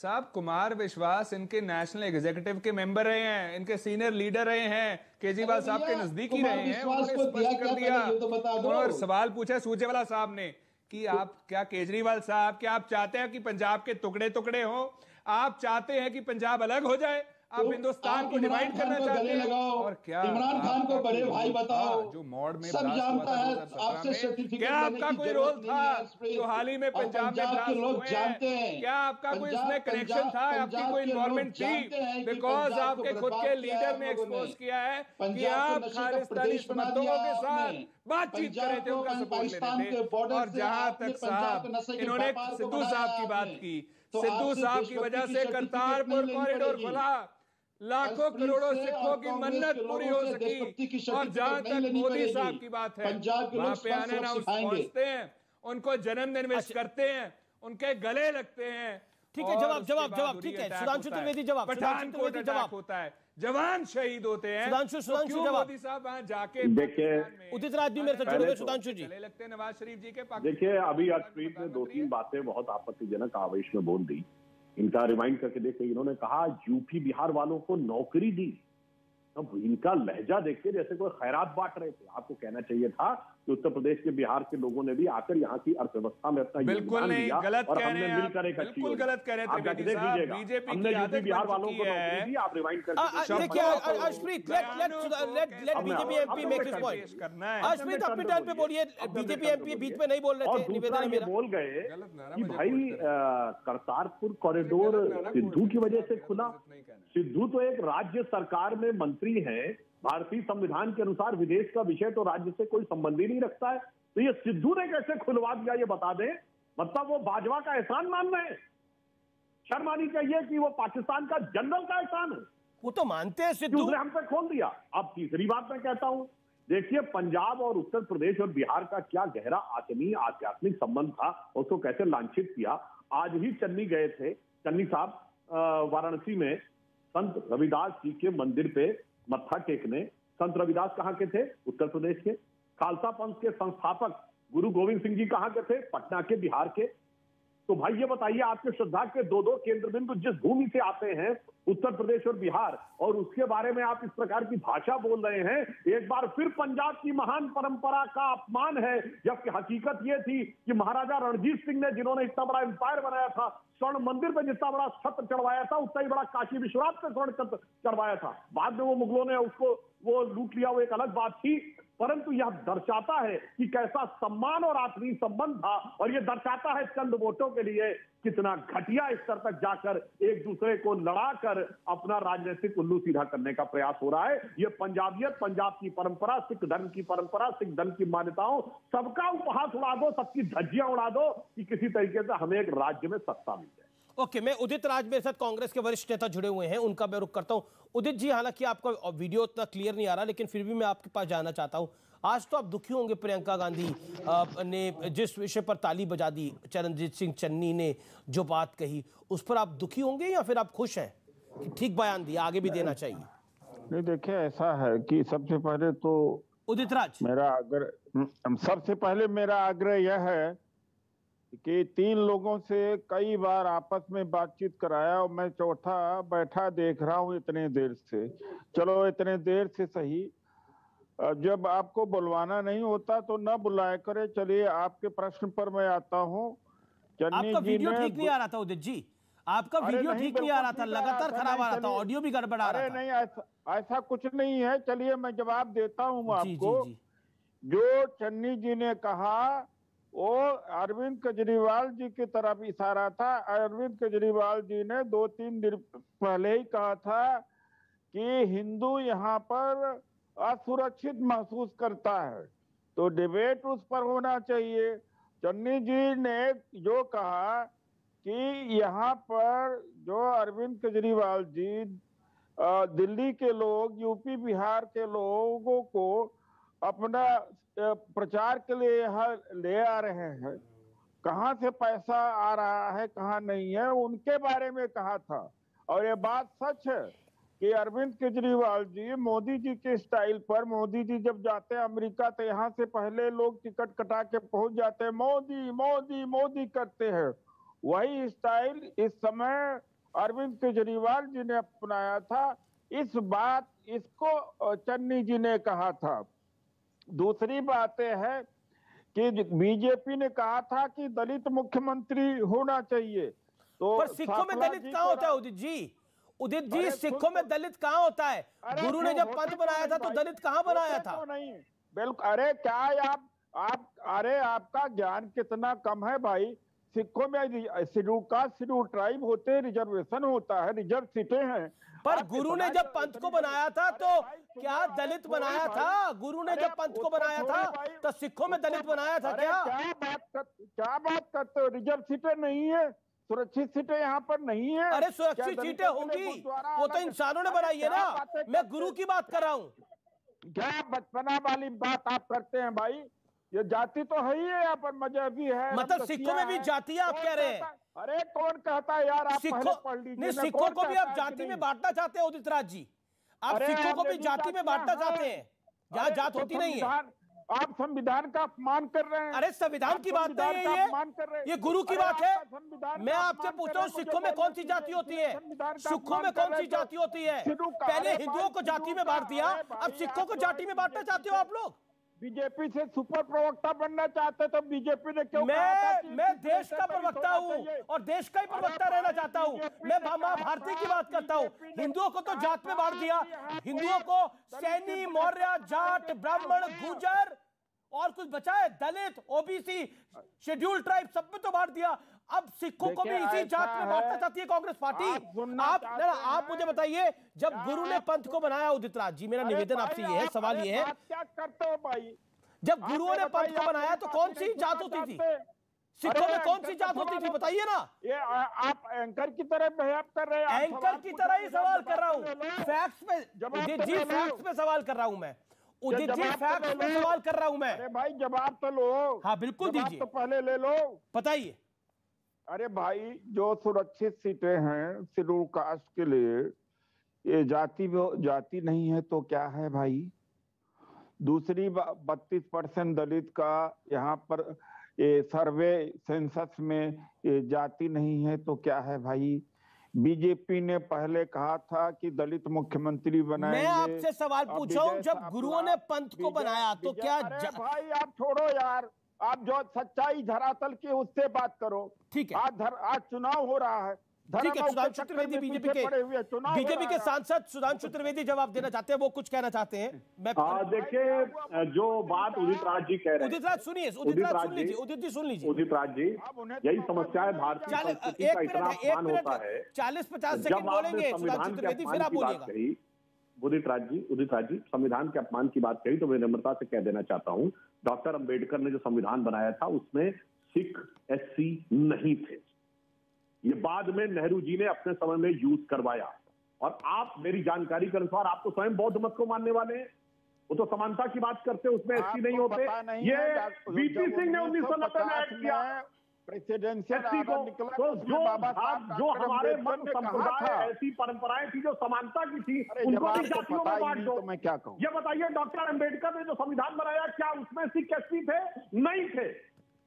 साहब कुमार विश्वास इनके नेशनल एग्जीक्यूटिव के मेंबर रहे हैं इनके सीनियर लीडर रहे हैं। केजरीवाल साहब के नज़दीक ही रहे हैं उन्होंने स्पष्ट कर दिया। तो और सवाल पूछा सूर्जेवाला साहब ने कि आप क्या केजरीवाल साहब क्या आप चाहते हैं कि पंजाब के टुकड़े टुकड़े हो? आप चाहते हैं कि पंजाब अलग हो जाए? आप तो हिंदुस्तान को डिवाइड करना चाहते हैं। लगाओ। और क्या? इमरान खान को बड़े भाई बताओ। जो मोड़ में सब जानता है, आपसे certificate क्या आपका कोई रोल था जो हाल ही में पंजाब में के लोग जानते हैं। क्या आपका कोई उसमें कनेक्शन था? आपकी कोई इन्वॉल्वमेंट थी? बिकॉज़ आपके खुद के लीडर ने एक्सपोज किया है कि आप खालिस्तानी समर्थकों के साथ बातचीत कर रहे थे उनका सपोर्ट लेते के थे और जहाँ तक साहब इन्होंने सिद्धू साहब की बात की तो सिद्धू साहब की वजह से करतारपुर कॉरिडोर खुला लाखों करोड़ों सिखों की मन्नत पूरी हो सकी। और जहाँ तक मोदी साहब की बात है वहाँ पे आने ना पहुँचते हैं उनको जन्मदिन विश करते हैं उनके गले लगते हैं ठीक है, जवाब, जवाब, जवाब, ठीक है, सुधांशु त्रिवेदी जवाब, पठानकोट जवाब। होता है। जवान शहीद होते हैं। सुधांशु, तो सुधांशु जवाब। मोदी साहब वहाँ जाके देखिए उदित राज भी मेरे साथ जुड़े हुए तो- सुधांशु जी। गले लगते हैं नवाज़ शरीफ जी के पास देखिए अभी अर्शप्रीत ने दो तीन बातें बहुत आपत्तिजनक आवेश में बोल दी। इनका रिमाइंड करके देखिए, इन्होंने कहा, यूपी बिहार वालों को नौकरी दी। अब इनका लहजा देखिए, जैसे कोई खैरात बांट रहे थे। आपको कहना चाहिए था कि उत्तर प्रदेश के बिहार के लोगों ने भी आकर यहाँ की अर्थव्यवस्था में अपना बिल्कुल नहीं, गलत कह रहे हैं मिलकर एक बिल्कुल गलत कह रहे थे। बीजेपी हमने यूपी बिहार वालों को चुकी। नौकरी दी आप rewind Arshpreet let let let let BJP MP make his point करना अर्शप्रीत अपने टर्न पे बोलिए बीजेपी एमपी बीच में नहीं बोल रहे थे है बोल गए कि भाई करतारपुर कॉरिडोर सिद्धू की वजह से खुला। सिद्धू तो एक राज्य सरकार में मंत्री हैं भारतीय संविधान के अनुसार विदेश का विषय तो राज्य से कोई संबंध ही नहीं रखता है। तो ये सिद्धू ने कैसे खुलवा दिया ये बता दें? मतलब वो बाजवा का एहसान मान रहे हैं? शर्म आनी चाहिए कि वो पाकिस्तान का जनरल का एहसान है। वो तो मानते हैं सिद्धू। उसने हम पे खोल दिया। अब तीसरी बात मैं कहता हूँ देखिए पंजाब और उत्तर प्रदेश और बिहार का क्या गहरा आत्मीय आध्यात्मिक संबंध था उसको कैसे लांछित किया? आज ही चन्नी गए थे चन्नी साहब वाराणसी में संत रविदास जी के मंदिर पे मत्था टेकने संत रविदास कहाँ के थे? उत्तर प्रदेश के। खालसा पंथ के संस्थापक गुरु गोविंद सिंह जी कहाँ के थे? पटना के, बिहार के। तो भाई, ये बताइए, आपके श्रद्धा के दो दो केंद्र बिंदु जिस भूमि से आते हैं, उत्तर प्रदेश और बिहार, और उसके बारे में आप इस प्रकार की भाषा बोल रहे हैं, एक बार फिर पंजाब की महान परंपरा का अपमान है, जबकि हकीकत ये थी कि महाराजा रणजीत सिंह ने, जिन्होंने इतना बड़ा एम्पायर बनाया था स्वर्ण मंदिर पे जितना बड़ा छत्र चढ़वाया था, उतना ही बड़ा काशी विश्वनाथ पे स्वर्ण छत्र चढ़वाया था। बाद में वो मुगलों ने उसको वो लूट लिया, वो एक अलग बात थी। परंतु यह दर्शाता है कि कैसा सम्मान और आत्मीय संबंध था, और यह दर्शाता है चंद वोटों के लिए कितना घटिया स्तर तक जाकर एक दूसरे को लड़ाकर अपना राजनीतिक उल्लू सीधा करने का प्रयास हो रहा है। ये पंजाबियत, पंजाब की परंपरा, सिख धर्म की परंपरा, सिख धर्म की मान्यताओं, सबका उपहास उड़ा दो, सबकी धज्जियाँ उड़ा दो कि किसी तरीके से हमें एक राज्य में सत्ता मिल जाए। ओके मैं उदित राज मेरे साथ कांग्रेस के वरिष्ठ नेता जुड़े हुए हैं उनका मैं रुख करता हूँ। उदित जी हालाँकि आपका वीडियो उतना क्लियर नहीं आ रहा लेकिन फिर भी मैं आपके पास जाना चाहता हूँ। आज तो आप दुखी होंगे प्रियंका गांधी ने जिस विषय पर ताली बजा दी चरणजीत सिंह चन्नी ने जो बात कही उस पर आप दुखी होंगे या फिर आप खुश हैं कि ठीक बयान दिया आगे भी देना चाहिए? नहीं देखिए ऐसा है कि सबसे पहले तो उदित राज। मेरा आग्रह सबसे पहले मेरा आग्रह यह है कि तीन लोगों से कई बार आपस में बातचीत कराया और मैं चौथा बैठा देख रहा हूँ इतने देर से। चलो इतने देर से सही। जब आपको बुलवाना नहीं होता तो न बुलाया करे। चलिए आपके प्रश्न पर मैं आता हूँ। चन्नी आपका जी वीडियो ने ठीक नहीं आ रहा था उदित जी। आपका वीडियो ठीक नहीं आ रहा था लगातार खराब आ रहा था ऑडियो भी गड़बड़ा रहा था। नहीं ऐसा ऐसा कुछ नहीं है। चलिए मैं जवाब देता हूँ आपको। जो चन्नी जी ने कहा वो अरविंद केजरीवाल जी की तरफ़ इशारा था। अरविंद केजरीवाल जी ने दो तीन दिन पहले ही कहा था कि हिंदू यहाँ पर असुरक्षित महसूस करता है। तो डिबेट उस पर होना चाहिए। चन्नी जी ने जो कहा कि यहाँ पर जो अरविंद केजरीवाल जी दिल्ली के लोग, यूपी बिहार के लोगों को अपना प्रचार के लिए यहाँ ले आ रहे हैं। कहाँ से पैसा आ रहा है, कहाँ नहीं है, उनके बारे में कहा था। और ये बात सच है कि अरविंद केजरीवाल जी मोदी जी के स्टाइल पर, मोदी जी जब जाते हैं अमेरिका तो यहाँ से पहले लोग टिकट कटा के पहुँच जाते हैं। मोदी मोदी मोदी करते हैं। वही स्टाइल इस समय अरविंद केजरीवाल जी ने अपनाया था। इस बात, इसको चन्नी जी ने कहा था। दूसरी बात है कि बीजेपी ने कहा था कि दलित मुख्यमंत्री होना चाहिए। तो पर सिखों में दलित कहा होता है उदित जी? उदित जी सिखों में दलित कहा होता है? गुरु ने जब पद बनाया था तो दलित कहाँ बनाया था? तो नहीं। बिल्कुल अरे क्या आप आप अरे आपका ज्ञान कितना कम है भाई? सिखों में शेड्यूल कास्ट शेड्यूल ट्राइब होते हैं रिजर्वेशन होता है रिज़र्व सीटें हैं। पर गुरु ने जब पंथ को बनाया था तो क्या दलित बनाया था? गुरु ने जब पंथ को बनाया था तो सिखों में दलित बनाया था क्या? क्या बात क्या बात करते हो? रिज़र्व सीटें नहीं है सुरक्षित सीटें यहाँ पर नहीं है। अरे सुरक्षित सीटें होंगी वो तो इंसानों ने बनाई है ना? मैं गुरु की बात कर रहा हूँ। क्या बचपना वाली बात आप करते हैं भाई? ये जाति तो है ही है यहाँ पर मजहबी है मतलब सिखों में भी जाति आप कह रहे हैं? अरे कौन कहता है यार आप सिखों पढ़ लीजिए नहीं सिखों को भी आप जाति में बांटना चाहते हैं उदित राज जी। आप सिखों को भी जाति में बांटना चाहते हैं। जहाँ जात होती नहीं है। आप संविधान का अपमान कर रहे हैं। अरे संविधान की बात नहीं है। ये ये गुरु की बात है। मैं आपसे पूछ रहा हूँ सिखों में कौन सी जाति होती है? सिखों में कौन सी जाति होती है? पहले हिंदुओं को जाति में बांट दिया अब सिखों को जाति में बांटना चाहते हो आप लोग? बीजेपी से सुपर प्रवक्ता बनना चाहते तो बीजेपी ने क्यों मैं मैं देश का प्रवक्ता हूँ और देश का ही प्रवक्ता रहना चाहता हूँ। मैं माँ भारती की बात करता हूँ। हिंदुओं को तो जात में बांट दिया। हिंदुओं को सैनी मौर्य जाट ब्राह्मण गुजर और कुछ बचा है। दलित ओबीसी शेड्यूल ट्राइब सब में तो बांट दिया। अब सिखों को भी इसी जात में बांटना चाहती है कांग्रेस पार्टी। आप ना आप मुझे बताइए जब गुरु ने पंथ को बनाया उदित राज जी मेरा निवेदन आपसे ये है सवाल ये है। क्या करते हो भाई? जब गुरुओं ने पंथ को बनाया तो कौन सी जात होती थी? सिखों में कौन सी जात होती थी बताइए ना। ये आ, आप एंकर की तरह बिहेव कर रहे हैं एंकर की तरह ही सवाल कर रहा हूँ। फैक्ट्स पे जी फैक्ट्स पे सवाल कर रहा हूँ मैं। उदित जी फैक्ट्स पे सवाल कर रहा हूँ मैं। अरे भाई जवाब तो लो। हाँ बिल्कुल दीजिए। तो पहले ले लो। बताइए। अरे भाई जो सुरक्षित सीटें हैं शेड्यूल कास्ट के लिए ये जाति जाति नहीं है तो क्या है भाई? दूसरी बत्तीस परसेंट दलित का यहाँ पर ये सर्वे सेंसस में ये जाति नहीं है तो क्या है भाई? बीजेपी ने पहले कहा था कि दलित मुख्यमंत्री बनाए मैं आपसे सवाल पूछा हूँ जब गुरुओं ने पंथ को बनाया तो क्या भाई आप छोड़ो यार। आप जो सच्चाई धरातल की उससे बात करो। ठीक है। आज धर, आज चुनाव हो रहा है। ठीक है सुधांशु त्रिवेदी बीजेपी के बीजेपी के सांसद सुधांशु चतुर्वेदी जवाब देना चाहते हैं वो कुछ कहना चाहते हैं। मैं देखिए जो बात उदित राज जी कह रहे हैं। उदित राज सुनिए उदित राज सुन लीजिए उदित जी सुन लीजिए। उदित राज जी यही समस्या है भारतीय संस्कृति का इतना होता है। चालीस पचास सेकंड बोलेंगे सुधांशु त्रिवेदी फिर आप बोलिएगा। उदित राज जी उदित राज जी संविधान के अपमान की बात कही तो मैं नम्रता से कह देना चाहता हूँ। डॉक्टर अंबेडकर ने जो संविधान बनाया था उसमें सिख एससी नहीं थे। ये बाद में नेहरू जी ने अपने समय में यूज़ करवाया। और आप मेरी जानकारी के अनुसार आप तो स्वयं बौद्ध मत को मानने वाले हैं। वो तो समानता की बात करते उसमें एससी नहीं होते। नहीं ये वीपी सिंह ने उन्नीस सौ नब्बे में एक्ट किया। प्रेसिडेंशियल को तो जो जो हमारे मत संप्रदाय ऐसी परंपराएँ थी जो समानता की थी उनको भी जातियों में बांट दो। मैं क्या कहूँ? ये बताइए डॉक्टर अंबेडकर ने जो संविधान बनाया क्या उसमें सिख एससी थे? नहीं थे।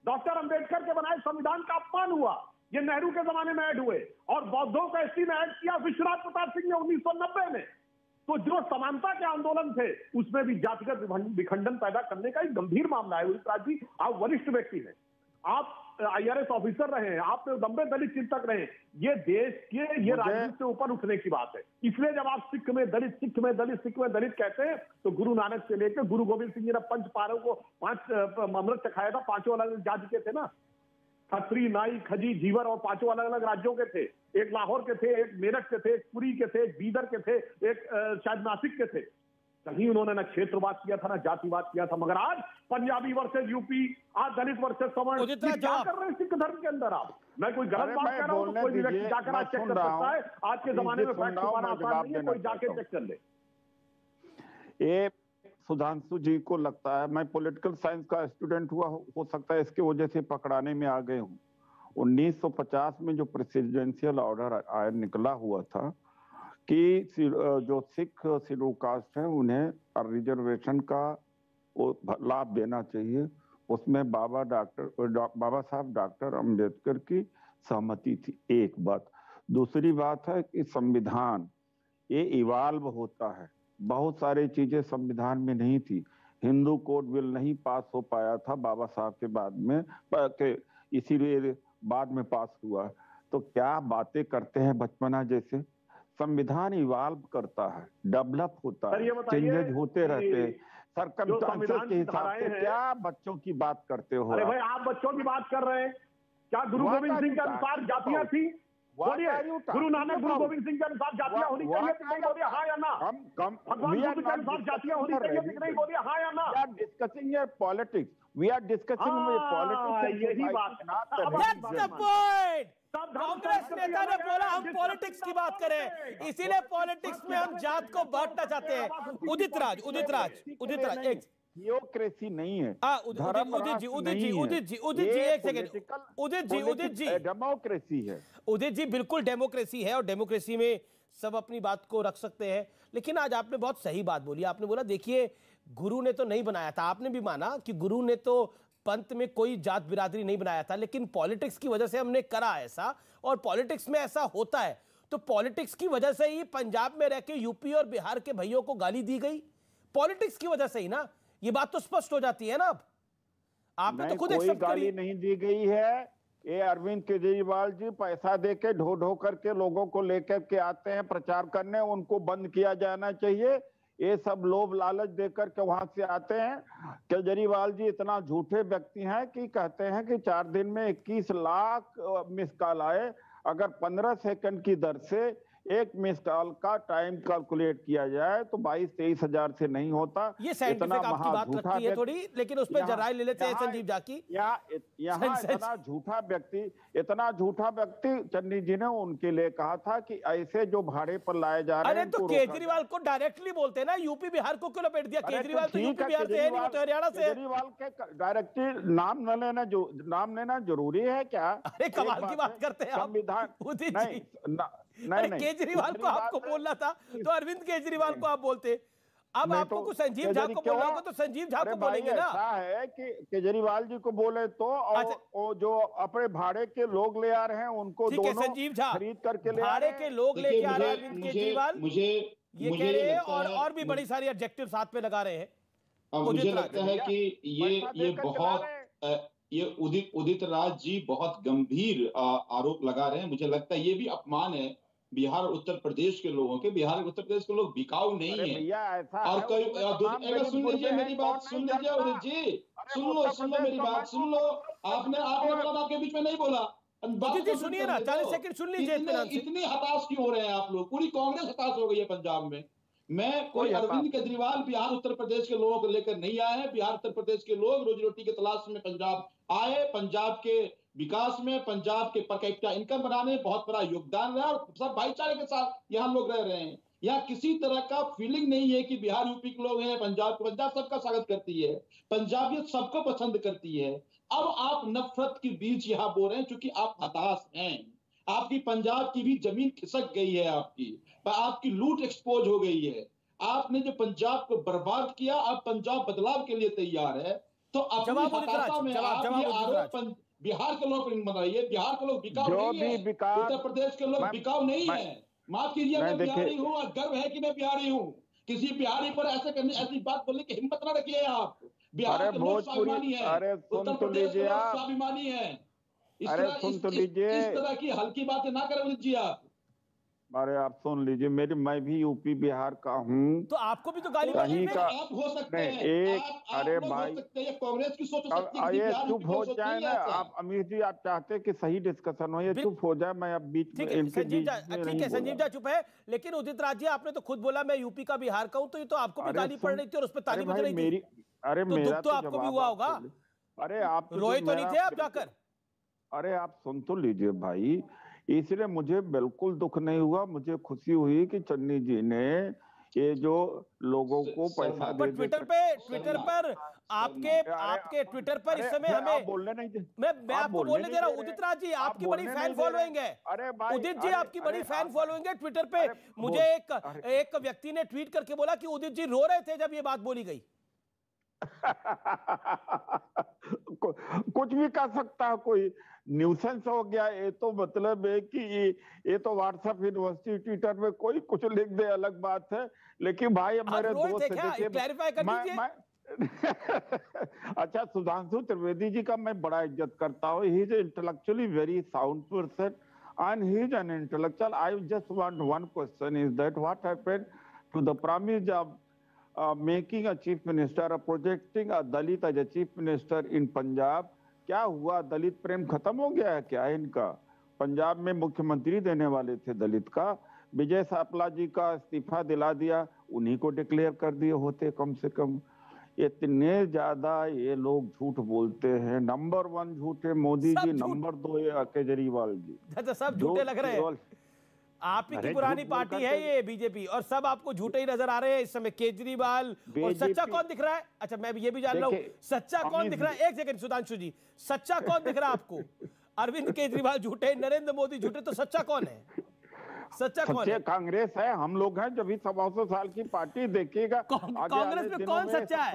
डॉक्टर अंबेडकर के बनाए संविधान का अपमान हुआ। ये नेहरू के जमाने में ऐड हुए। और बौद्धों को एसटी में ऐड किया विश्वनाथ प्रताप सिंह ने उन्नीस सौ नब्बे में। तो जो समानता के आंदोलन थे उसमें भी जातिगत विखंडन पैदा करने का एक गंभीर मामला है। उदित जी आप वरिष्ठ व्यक्ति हैं। आप आईआरएस ऑफिसर रहे हैं आप लंबे दलित चिंतक रहे हैं। ये देश के ये राजनीति से ऊपर उठने की बात है। इसलिए जब आप सिख में दलित सिख में दलित सिख में दलित कहते हैं तो गुरु नानक से लेकर गुरु गोविंद सिंह जी ने पंच पारों को पाँच अमृत चखाया था पाँचों अलग अलग जाति के थे ना। खत्री नाई खजी जीवर और पाँचों अलग अलग राज्यों के थे। एक लाहौर के थे एक मेरठ के थे एक पुरी के थे एक बीदर के थे एक शायद नासिक के थे। कहीं उन्होंने ना क्षेत्रवाद किया था ना जातिवाद किया था। मगर आज पंजाबी वर्सेज यूपी आज दलित वर्सेज सवर्ण क्या कर रहे हैं सिख धर्म के अंदर आप? मैं कोई गलत बात कर रहा हूँ कोई व्यक्ति जाकर आज चेक कर सकता है। आज के जमाने में फैक्ट छुपाना आसान नहीं है कोई जाके चेक कर ले। ये सुधांशु जी को लगता है मैं पॉलिटिकल साइंस का स्टूडेंट हुआ हो सकता है इसके वजह से पकड़ाने में आ गए हूँ। 1950 में जो प्रेसिडेंशियल ऑर्डर आया निकला हुआ था कि जो सिख शेड्यूल कास्ट है, उन्हें रिजर्वेशन का लाभ देना चाहिए। उसमें बाबा डॉक्टर बाबा साहब डॉक्टर अंबेडकर की सहमति थी, एक बात। दूसरी बात है कि संविधान, ये इवाल्व होता है। बहुत सारी चीज़ें संविधान में नहीं थी। हिंदू कोड बिल नहीं पास हो पाया था बाबा साहब के बाद में के इसीलिए बाद में पास हुआ। तो क्या बातें करते हैं बचपना जैसे? संविधान इवाल्व करता है डेवलप होता है चेंजेज होते रहते हैं। संविधान के हिसाब से क्या बच्चों की बात करते हो अरे भाई आप बच्चों की बात कर रहे हैं। क्या गुरु गोविंद सिंह के अनुसार जातियाँ थी? गुरु नानक गुरु गोविंद सिंह के अनुसार जातियाँ होनी चाहिए हाँ या ना? कम कम भगवान के अनुसार जातियाँ होनी चाहिए नहीं बोलिए हाँ या ना? We are your हाँ, politics. and यही बात है। धर्म कांग्रेस नेता ने बोला हम पॉलिटिक्स की बात करें। इसीलिए पॉलिटिक्स में हम जात को बांटना चाहते हैं। उदित राज उदित राज उदित राज एक थियोक्रेसी नहीं है। आ, उदित- उदित जी, उदित जी, उदित जी, उदित जी, एक सेकंड। उदित जी, उदित जी। डेमोक्रेसी है। उदित जी बिल्कुल डेमोक्रेसी है और डेमोक्रेसी में सब अपनी बात को रख सकते हैं। लेकिन आज आपने बहुत सही बात बोली। आपने बोला देखिए गुरु ने तो नहीं बनाया था। आपने भी माना कि गुरु ने तो पंथ में कोई जात बिरादरी नहीं बनाया था लेकिन पॉलिटिक्स की वजह से हमने करा ऐसा और पॉलिटिक्स में ऐसा होता है। तो पॉलिटिक्स की वजह से ही पंजाब में रह के यूपी और बिहार के भाइयों को गाली दी गई। पॉलिटिक्स की वजह से ही ना ये बात तो स्पष्ट हो जाती है ना अब। आपने तो खुद कोई गाली नहीं दी गई है। ये अरविंद केजरीवाल जी पैसा दे के ढो ढो करके लोगों को लेकर के आते हैं प्रचार करने उनको बंद किया जाना चाहिए। ये सब लोभ लालच देकर के वहाँ से आते हैं। केजरीवाल जी, इतना झूठे व्यक्ति हैं कि कहते हैं कि चार दिन में 21 लाख मिस कॉल आए। अगर 15 सेकंड की दर से एक मिस कॉल का टाइम कैलकुलेट किया जाए तो बाईस तेईस हज़ार से नहीं होता। ये साइंटिफिक आपकी बात रखती है थोड़ी लेकिन उस पर जराए ले लेते हैं संजीव जाकी। यहाँ। इतना झूठा व्यक्ति इतना झूठा व्यक्ति चन्नी जी ने उनके लिए कहा था कि ऐसे जो भाड़े पर लाए जा रहे अरे हैं तो केजरीवाल को डायरेक्टली बोलते ना यूपी बिहार को क्यों लपेट दिया? तो केजरीवाल तो यूपी बिहार से है नहीं तो हरियाणा से केजरीवाल के डायरेक्टली नाम न लेना जो नाम लेना ज़रूरी है क्या? अरे कमाल की बात करते हैं संविधान नहीं नहीं नहीं केजरीवाल को आपको बोलना था तो अरविंद केजरीवाल को आप बोलते। अब आपको तो कुछ संजीव झा को बोलना होगा तो संजीव झा को बोलेंगे ना। ऐसा है कि केजरीवाल जी को बोले तो और अच्छा। वो जो अपने भाड़े के लोग ले आ रहे हैं उनको ठीक है दोनों संजीव झा खरीद करके ले भाड़े के लोग लेके आ रहे हैं अरविंद केजरीवाल। मुझे ये कह रहे हैं और और भी बड़ी सारी ऑब्जेक्टिव साथ में लगा रहे हैं। मुझे लगता है कि ये ये बहुत ये उदित उदित राज जी बहुत गंभीर आरोप लगा रहे हैं। मुझे लगता है ये भी अपमान है बिहार उत्तर प्रदेश के लोगों के बिहार उत्तर प्रदेश के लोग बिकाऊ नहीं है। और कई सुन लीजिए मेरी बात सुन लीजिए? उदित जी सुन लो सुन लो मेरी बात सुन लो। आपने आपने बोला। आपके बीच में नहीं बोला। बात सुनिए ना दो। 40 सेकंड सुन लीजिए इतने इतने हताश क्यों हो रहे हैं आप लोग? पूरी कांग्रेस हताश हो गई है पंजाब में। मैं कोई कोई अरविंद केजरीवाल बिहार उत्तर प्रदेश के लोगों को लेकर नहीं आए हैं। बिहार उत्तर प्रदेश के लोग रोजी रोटी की तलाश में पंजाब आए पंजाब के विकास में पंजाब के पर कैपिटा इनकम बनाने में बहुत बड़ा योगदान रहा और सब भाईचारे के साथ यहाँ लोग रह रहे हैं। यहाँ किसी तरह का फीलिंग नहीं है कि बिहार यूपी के लोग हैं पंजाब पंजाब सबका स्वागत करती है पंजाबियत सबको पसंद करती है। अब आप नफरत के बीच यहाँ बोल रहे हैं क्योंकि आप हताश हैं। आपकी पंजाब की भी ज़मीन खिसक गई है आपकी आपकी लूट एक्सपोज हो गई है। आपने जो पंजाब को बर्बाद किया अब पंजाब बदलाव के लिए तैयार है। तो अपनी जवाब हताशा में जवाब- आप ये आरोप बिहार के लोग बताइए बिहार के लोग बिकाऊ नहीं है। उत्तर प्रदेश के लोग बिकाऊ नहीं है। माफ़ कीजिए मैं बिहारी हूँ और गर्व है कि मैं बिहारी हूँ। किसी बिहारी पर ऐसे करने ऐसी बात बोलने की हिम्मत ना रखिए आप। बिहार के लोग स्वाभिमानी है। उत्तर तो प्रदेश के लोग स्वाभिमानी है। अरे सुन तो लीजिए। इस तरह की हल्की बातें ना करें जी आप। अरे आप सुन लीजिए मेरी मैं भी यूपी बिहार का हूँ। तो आपको भी तो गाली कहीं का आप हो सकते नहीं, हैं। एक- आप, आप अरे भाई, हो हैं कांग्रेस की सोच ये चुप हो जाए ना आप अमीर जी आप चाहते कि सही डिस्कशन हो ये चुप हो जाए मैं अब बीच में ठीक है इनके संजीव बीच में ठीक है संजीव बोला। झा चुप है लेकिन उदित राज जी आपने तो खुद बोला मैं यूपी का बिहार का हूँ तो ये तो आपको भी अरे गाली पड़ रही थी और उस पर ताली अरे बज रही थी। मेरी अरे तो मेरा तो आपको भी हुआ होगा। अरे आप तो रोए तो नहीं थे आप जाकर? अरे आप सुन तो लीजिए भाई इसलिए मुझे बिल्कुल दुख नहीं हुआ मुझे खुशी हुई कि चन्नी जी ने ये जो लोगों को पैसा दे ट्विटर पे ट्विटर पर आपके आपके ट्विटर पर इस समय हमें बोलने नहीं दे मैं मैं आपको बोलने दे रहा हूँ उदित राज जी आपकी बड़ी फ़ैन। फॉलोइंग है। अरे उदित जी आपकी बड़ी फ़ैन फॉलोइंग है ट्विटर पे। मुझे एक एक व्यक्ति ने ट्वीट करके बोला कि उदित जी रो रहे थे जब ये बात बोली गई। कुछ भी कर सकता है कोई न्यूसेंस हो गया ये तो मतलब है कि ये तो व्हाट्सएप यूनिवर्सिटी ट्विटर में कोई कुछ लिख दे अलग बात है लेकिन भाई अब मेरे दोस्त? देखिए मैं- मैं- [LAUGHS] अच्छा सुधांशु त्रिवेदी जी का मैं बड़ा इज़्ज़त करता हूँ he is intellectually very sound person and he is an intellectual. I just want one question is that what happened to the promise of uh, making a chief minister or projecting a Dalit as a chief minister in Punjab? क्या हुआ? दलित प्रेम खत्म हो गया है क्या इनका? पंजाब में मुख्यमंत्री देने वाले थे दलित का। विजय सापला जी का इस्तीफा दिला दिया। उन्हीं को डिक्लेयर कर दिए होते कम से कम। इतने ज़्यादा ये लोग झूठ बोलते हैं। नंबर वन झूठे मोदी जी नंबर दो ये केजरीवाल जी। तो सब झूठे लग रहे हैं। आप ही की पुरानी पार्टी है ये बीजेपी और सब आपको झूठे ही नज़र आ रहे हैं इस समय केजरीवाल और सच्चा कौन दिख रहा है? अच्छा मैं ये भी जान रहा हूँ सच्चा कौन दिख रहा है? एक सेकंड सुधांशु जी सच्चा कौन दिख रहा है आपको? [LAUGHS] अरविंद केजरीवाल झूठे नरेंद्र मोदी झूठे तो सच्चा कौन है? सच्चा कौन है? कांग्रेस है हम लोग हैं जब भी सवा सौ साल की पार्टी देखिएगा कांग्रेस में कौन सच्चा है?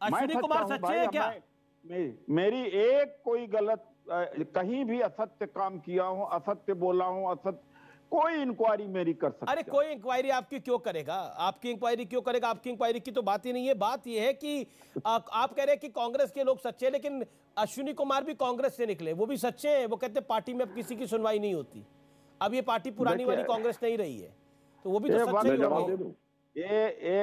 अश्विनी कुमार सच्चे है क्या? मेरी एक कोई गलत कहीं भी असत्य काम किया हूँ असत्य बोला हूँ असत्य कोई इंक्वायरी मेरी कर सकता अरे कोई इंक्वायरी आपकी क्यों करेगा? आपकी इंक्वायरी क्यों करेगा? आपकी इंक्वायरी की तो बात ही नहीं है। बात यह है कि आ, आप कह रहे हैं कि कांग्रेस के लोग सच्चे हैं लेकिन अश्विनी कुमार भी कांग्रेस से निकले। वो भी सच्चे हैं। वो कहते हैं पार्टी में अब किसी की सुनवाई नहीं होती। अब ये पार्टी पुरानी वाली कांग्रेस नहीं रही है। तो वो भी तो सच्चे ही ये ये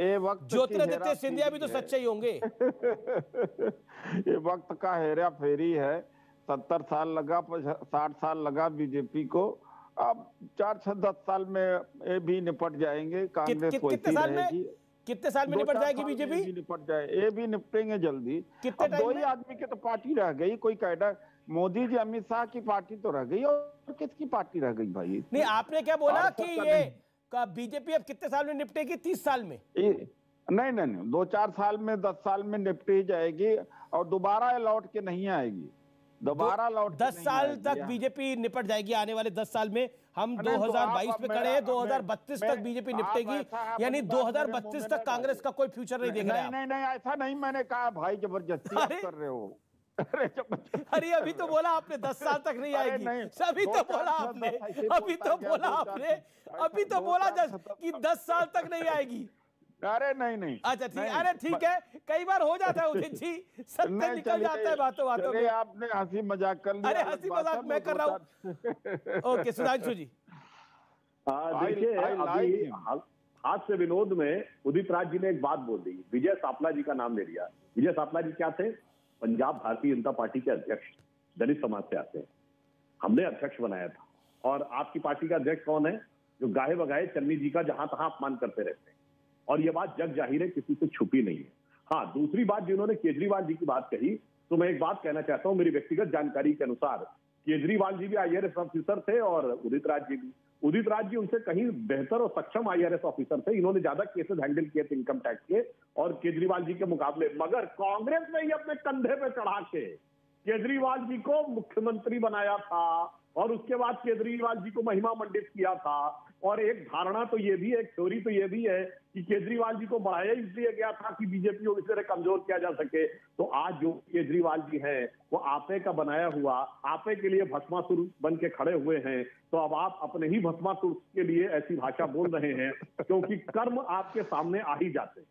ये वक्त ज्योतिरादित्य सिंधिया भी तो सच्चे ही होंगे। [LAUGHS] ये वक्त का हेरा फेरी है। सत्तर साल लगा साठ साल लगा बीजेपी को। अब चार छह दस साल में ये भी निपट जाएँगे। कांग्रेस को कितने साल में कितने साल में निपट जाएगी बीजेपी? निपट जाए ये भी निपटेंगे जल्दी। कितने दो ही आदमी के तो पार्टी रह गई कोई कैडर मोदी जी अमित शाह की पार्टी तो रह गई और किसकी पार्टी रह गई भाई? नहीं आपने क्या बोला कि ये का बीजेपी अब कितने साल में निपटेगी? तीस साल में। नहीं नहीं नहीं दो चार साल में दस साल में निपट ही जाएगी और दोबारा लौट के नहीं आएगी। दोबारा लौट दस साल तक बीजेपी निपट जाएगी आने वाले दस साल में। हम 2022 तो में खड़े हैं 2032 तक बीजेपी निपटेगी। यानी 2032 तक कांग्रेस का कोई फ्यूचर नहीं देख रहे नहीं नहीं ऐसा नहीं मैंने कहा भाई ज़बरदस्ती कर रहे हो। [LAUGHS] अरे अभी तो बोला आपने दस साल तक नहीं आएगी। [LAUGHS] अभी तो बोला आपने अभी तो बोला आपने अभी तो बोला कि दस साल तक नहीं [LAUGHS] आएगी। अरे नहीं नहीं अच्छा ठीक अरे ठीक है कई बार हो जाता है उदित जी सत्य निकल जाता है बातों बातों में। आपने हँसी मज़ाक कर लिया अरे हँसी मज़ाक मैं कर रहा हूँ। ओके सुधांशु जी। देखिए अभी हाथ से विनोद में उदित राज जी ने एक बात बोल दी। विजय सापला जी का नाम ले लिया। विजय सापला जी क्या थे? पंजाब भारतीय जनता पार्टी के अध्यक्ष दलित समाज से आते हैं। हमने अध्यक्ष बनाया था। और आपकी पार्टी का अध्यक्ष कौन है? जो गाहे बगाहे चन्नी जी का जहाँ तहां अपमान करते रहते हैं। और ये बात जग ज़ाहिर है, किसी से छुपी नहीं है। हाँ दूसरी बात जिन्होंने केजरीवाल जी की बात कही तो मैं एक बात कहना चाहता हूँ, मेरी व्यक्तिगत जानकारी के अनुसार केजरीवाल जी भी आई ऑफिसर थे और उदित राज जी भी। उदित राज जी उनसे कहीं बेहतर और सक्षम आईआरएस ऑफिसर थे। इन्होंने ज़्यादा केसेस हैंडल किए थे इनकम टैक्स के और केजरीवाल जी के मुकाबले। मगर कांग्रेस ने ही अपने कंधे पे चढ़ा के केजरीवाल जी को मुख्यमंत्री बनाया था और उसके बाद केजरीवाल जी को महिमा मंडित किया था। और एक धारणा तो ये भी है, एक थ्योरी तो ये भी है कि केजरीवाल जी को बढ़ाया इसलिए गया था कि बीजेपी को इस तरह कमज़ोर किया जा सके। तो आज जो केजरीवाल जी हैं वो आपे का बनाया हुआ आपे के लिए भस्मासुर बन के खड़े हुए हैं। तो अब आप अपने ही भस्मासुर के लिए ऐसी भाषा बोल रहे हैं क्योंकि कर्म आपके सामने आ ही जाते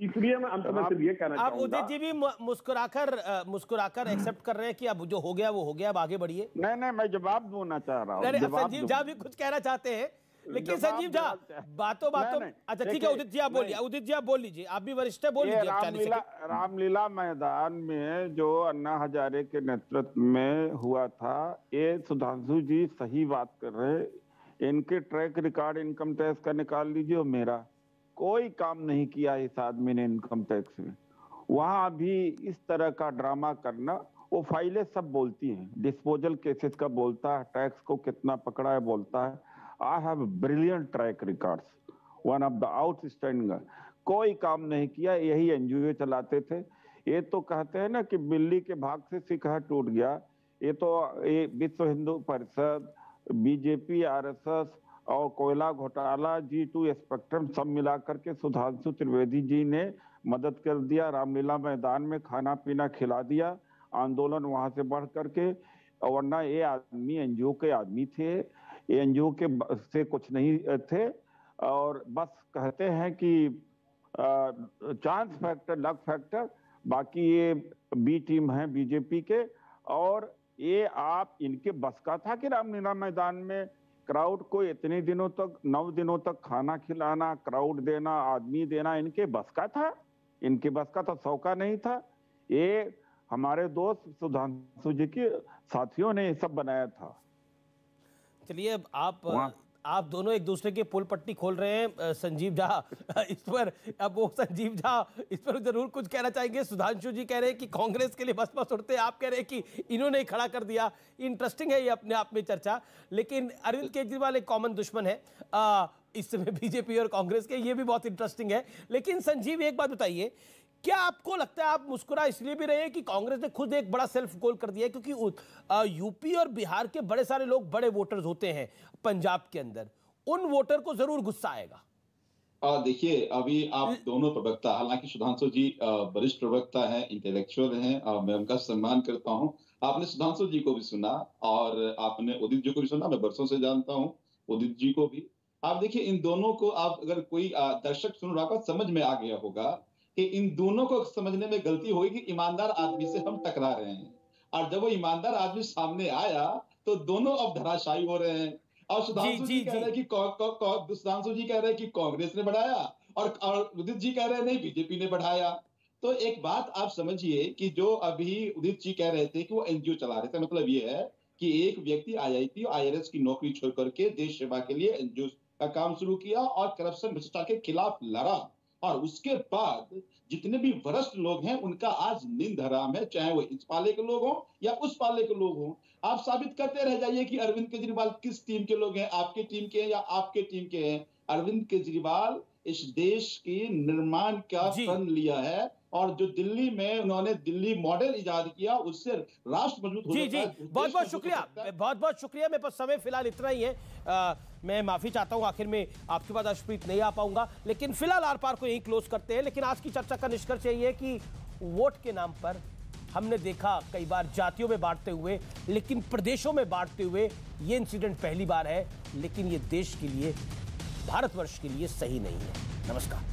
इसलिए मैं अंत में सिर्फ़ ये कहना आप उदित जी भी मुस्कुराकर मुस्कुराकर एक्सेप्ट कर रहे हैं कि अब जो हो गया वो हो गया अब आगे बढ़िए। नहीं नहीं मैं जवाब देना चाह रहा हूँ। संजीव झा भी कुछ कहना चाहते हैं। लेकिन संजीव झा बातों बातों अच्छा ठीक है उदित जी आप बोलिए उदित जी आप बोल लीजिए। आप भी वरिष्ठ बोल लीजिए रामलीला रामलीला मैदान में जो अन्ना हजारे के नेतृत्व में हुआ था ये सुधांशु जी सही बात कर रहे इनके ट्रैक रिकॉर्ड इनकम टैक्स का निकाल लीजिए और मेरा। कोई काम नहीं किया इस आदमी ने इनकम टैक्स में। वहाँ भी इस तरह का ड्रामा करना वो फाइलें सब बोलती हैं। डिस्पोजल केसेस का बोलता है टैक्स को कितना पकड़ा है बोलता है। I have brilliant track records one of the outstanding कोई काम नहीं किया, यही एनजीओ चलाते थे। ये तो कहते हैं ना कि बिल्ली के भाग से सिखा टूट गया। ये तो ये विश्व हिंदू परिषद बीजेपी आरएसएस और कोयला घोटाला जी टू स्पेक्ट्रम सब मिलाकर के सुधांशु त्रिवेदी जी ने मदद कर दिया। रामलीला मैदान में खाना पीना खिला दिया। आंदोलन वहाँ से बढ़ करके, वरना ये आदमी एनजीओ के आदमी थे। एनजीओ के से कुछ नहीं थे। और बस कहते हैं कि चांस फैक्टर, लक फैक्टर, बाकी ये बी टीम है बीजेपी के। और ये आप, इनके बस का था कि रामलीला मैदान में क्राउड को इतने दिनों तक, नौ दिनों तक खाना खिलाना, क्राउड देना, आदमी देना, इनके बस का था। इनके बस का तो सौका नहीं था। ये हमारे दोस्त सुधांशु जी के साथियों ने ये सब बनाया था। चलिए अब आप आप दोनों एक दूसरे के पुल पट्टी खोल रहे हैं संजीव झा इस पर अब वो संजीव झा इस पर ज़रूर कुछ कहना चाहेंगे। सुधांशु जी कह रहे हैं कि कांग्रेस के लिए बस बस उड़ते आप कह रहे हैं कि इन्होंने खड़ा कर दिया। इंटरेस्टिंग है ये अपने आप में चर्चा लेकिन अरविंद केजरीवाल एक कॉमन दुश्मन है आ, इस समय बीजेपी और कांग्रेस के ये भी बहुत इंटरेस्टिंग है। लेकिन संजीव एक बात बताइए क्या आपको लगता है आप मुस्कुरा इसलिए भी रहे कि कांग्रेस ने खुद एक बड़ा सेल्फ गोल कर दिया है? क्योंकि यूपी और बिहार के बड़े सारे लोग बड़े वोटर्स होते हैं पंजाब के अंदर। उन वोटर को ज़रूर गुस्सा आएगा। देखिए अभी आप दोनों प्रवक्ता हालाँकि सुधांशु जी वरिष्ठ प्रवक्ता हैं इंटेलेक्चुअल हैं मैं उनका सम्मान करता हूँ। आपने सुधांशु जी को भी सुना और आपने उदित जी को भी सुना मैं बरसों से जानता हूँ उदित जी को भी। आप देखिए इन दोनों को आप अगर कोई दर्शक सुन रहा होगा समझ में आ गया होगा कि इन दोनों को समझने में गलती हुई कि ईमानदार आदमी से हम टकरा रहे हैं। और जब वो ईमानदार आदमी सामने आया तो दोनों अब धराशायी हो रहे हैं। और सुधांशु जी, जी कह रहे हैं कि सुधांशु जी कह रहे हैं कि कांग्रेस ने बढ़ाया और और उदित जी कह रहे हैं नहीं बीजेपी ने बढ़ाया। तो एक बात आप समझिए कि जो अभी उदित जी कह रहे थे कि वो एनजीओ चला रहे थे मतलब ये है कि एक व्यक्ति आईआईटी और आईआरएस की नौकरी छोड़ करके देश सेवा के लिए एनजीओ का काम शुरू किया और करप्शन भ्रष्टाचार के खिलाफ लड़ा। और उसके बाद जितने भी वरिष्ठ लोग हैं, उनका आज नींद हराम है, चाहे वो इस पाले के लोग हों या उस पाले के लोग हों। आप साबित करते रह जाइए कि अरविंद केजरीवाल किस टीम के लोग हैं? आपके टीम के हैं या आपके टीम के हैं? अरविंद केजरीवाल इस देश के निर्माण का प्रण लिया है और जो दिल्ली में उन्होंने दिल्ली मॉडल इजाद किया उससे राष्ट्र मज़बूत हो जी जी। बहुत बहुत शुक्रिया। बहुत बहुत शुक्रिया। मेरे पास समय फ़िलहाल इतना ही है। आ, मैं माफ़ी चाहता हूँ। आखिर में आपके पास अशप्रीत नहीं आ पाऊँगा। लेकिन फ़िलहाल आर पार को यही क्लोज करते हैं। लेकिन आज की चर्चा का निष्कर्ष यही है कि वोट के नाम पर हमने देखा कई बार जातियों में बांटते हुए लेकिन प्रदेशों में बांटते हुए ये इंसिडेंट पहली बार है। लेकिन ये देश के लिए भारतवर्ष के लिए सही नहीं है। नमस्कार।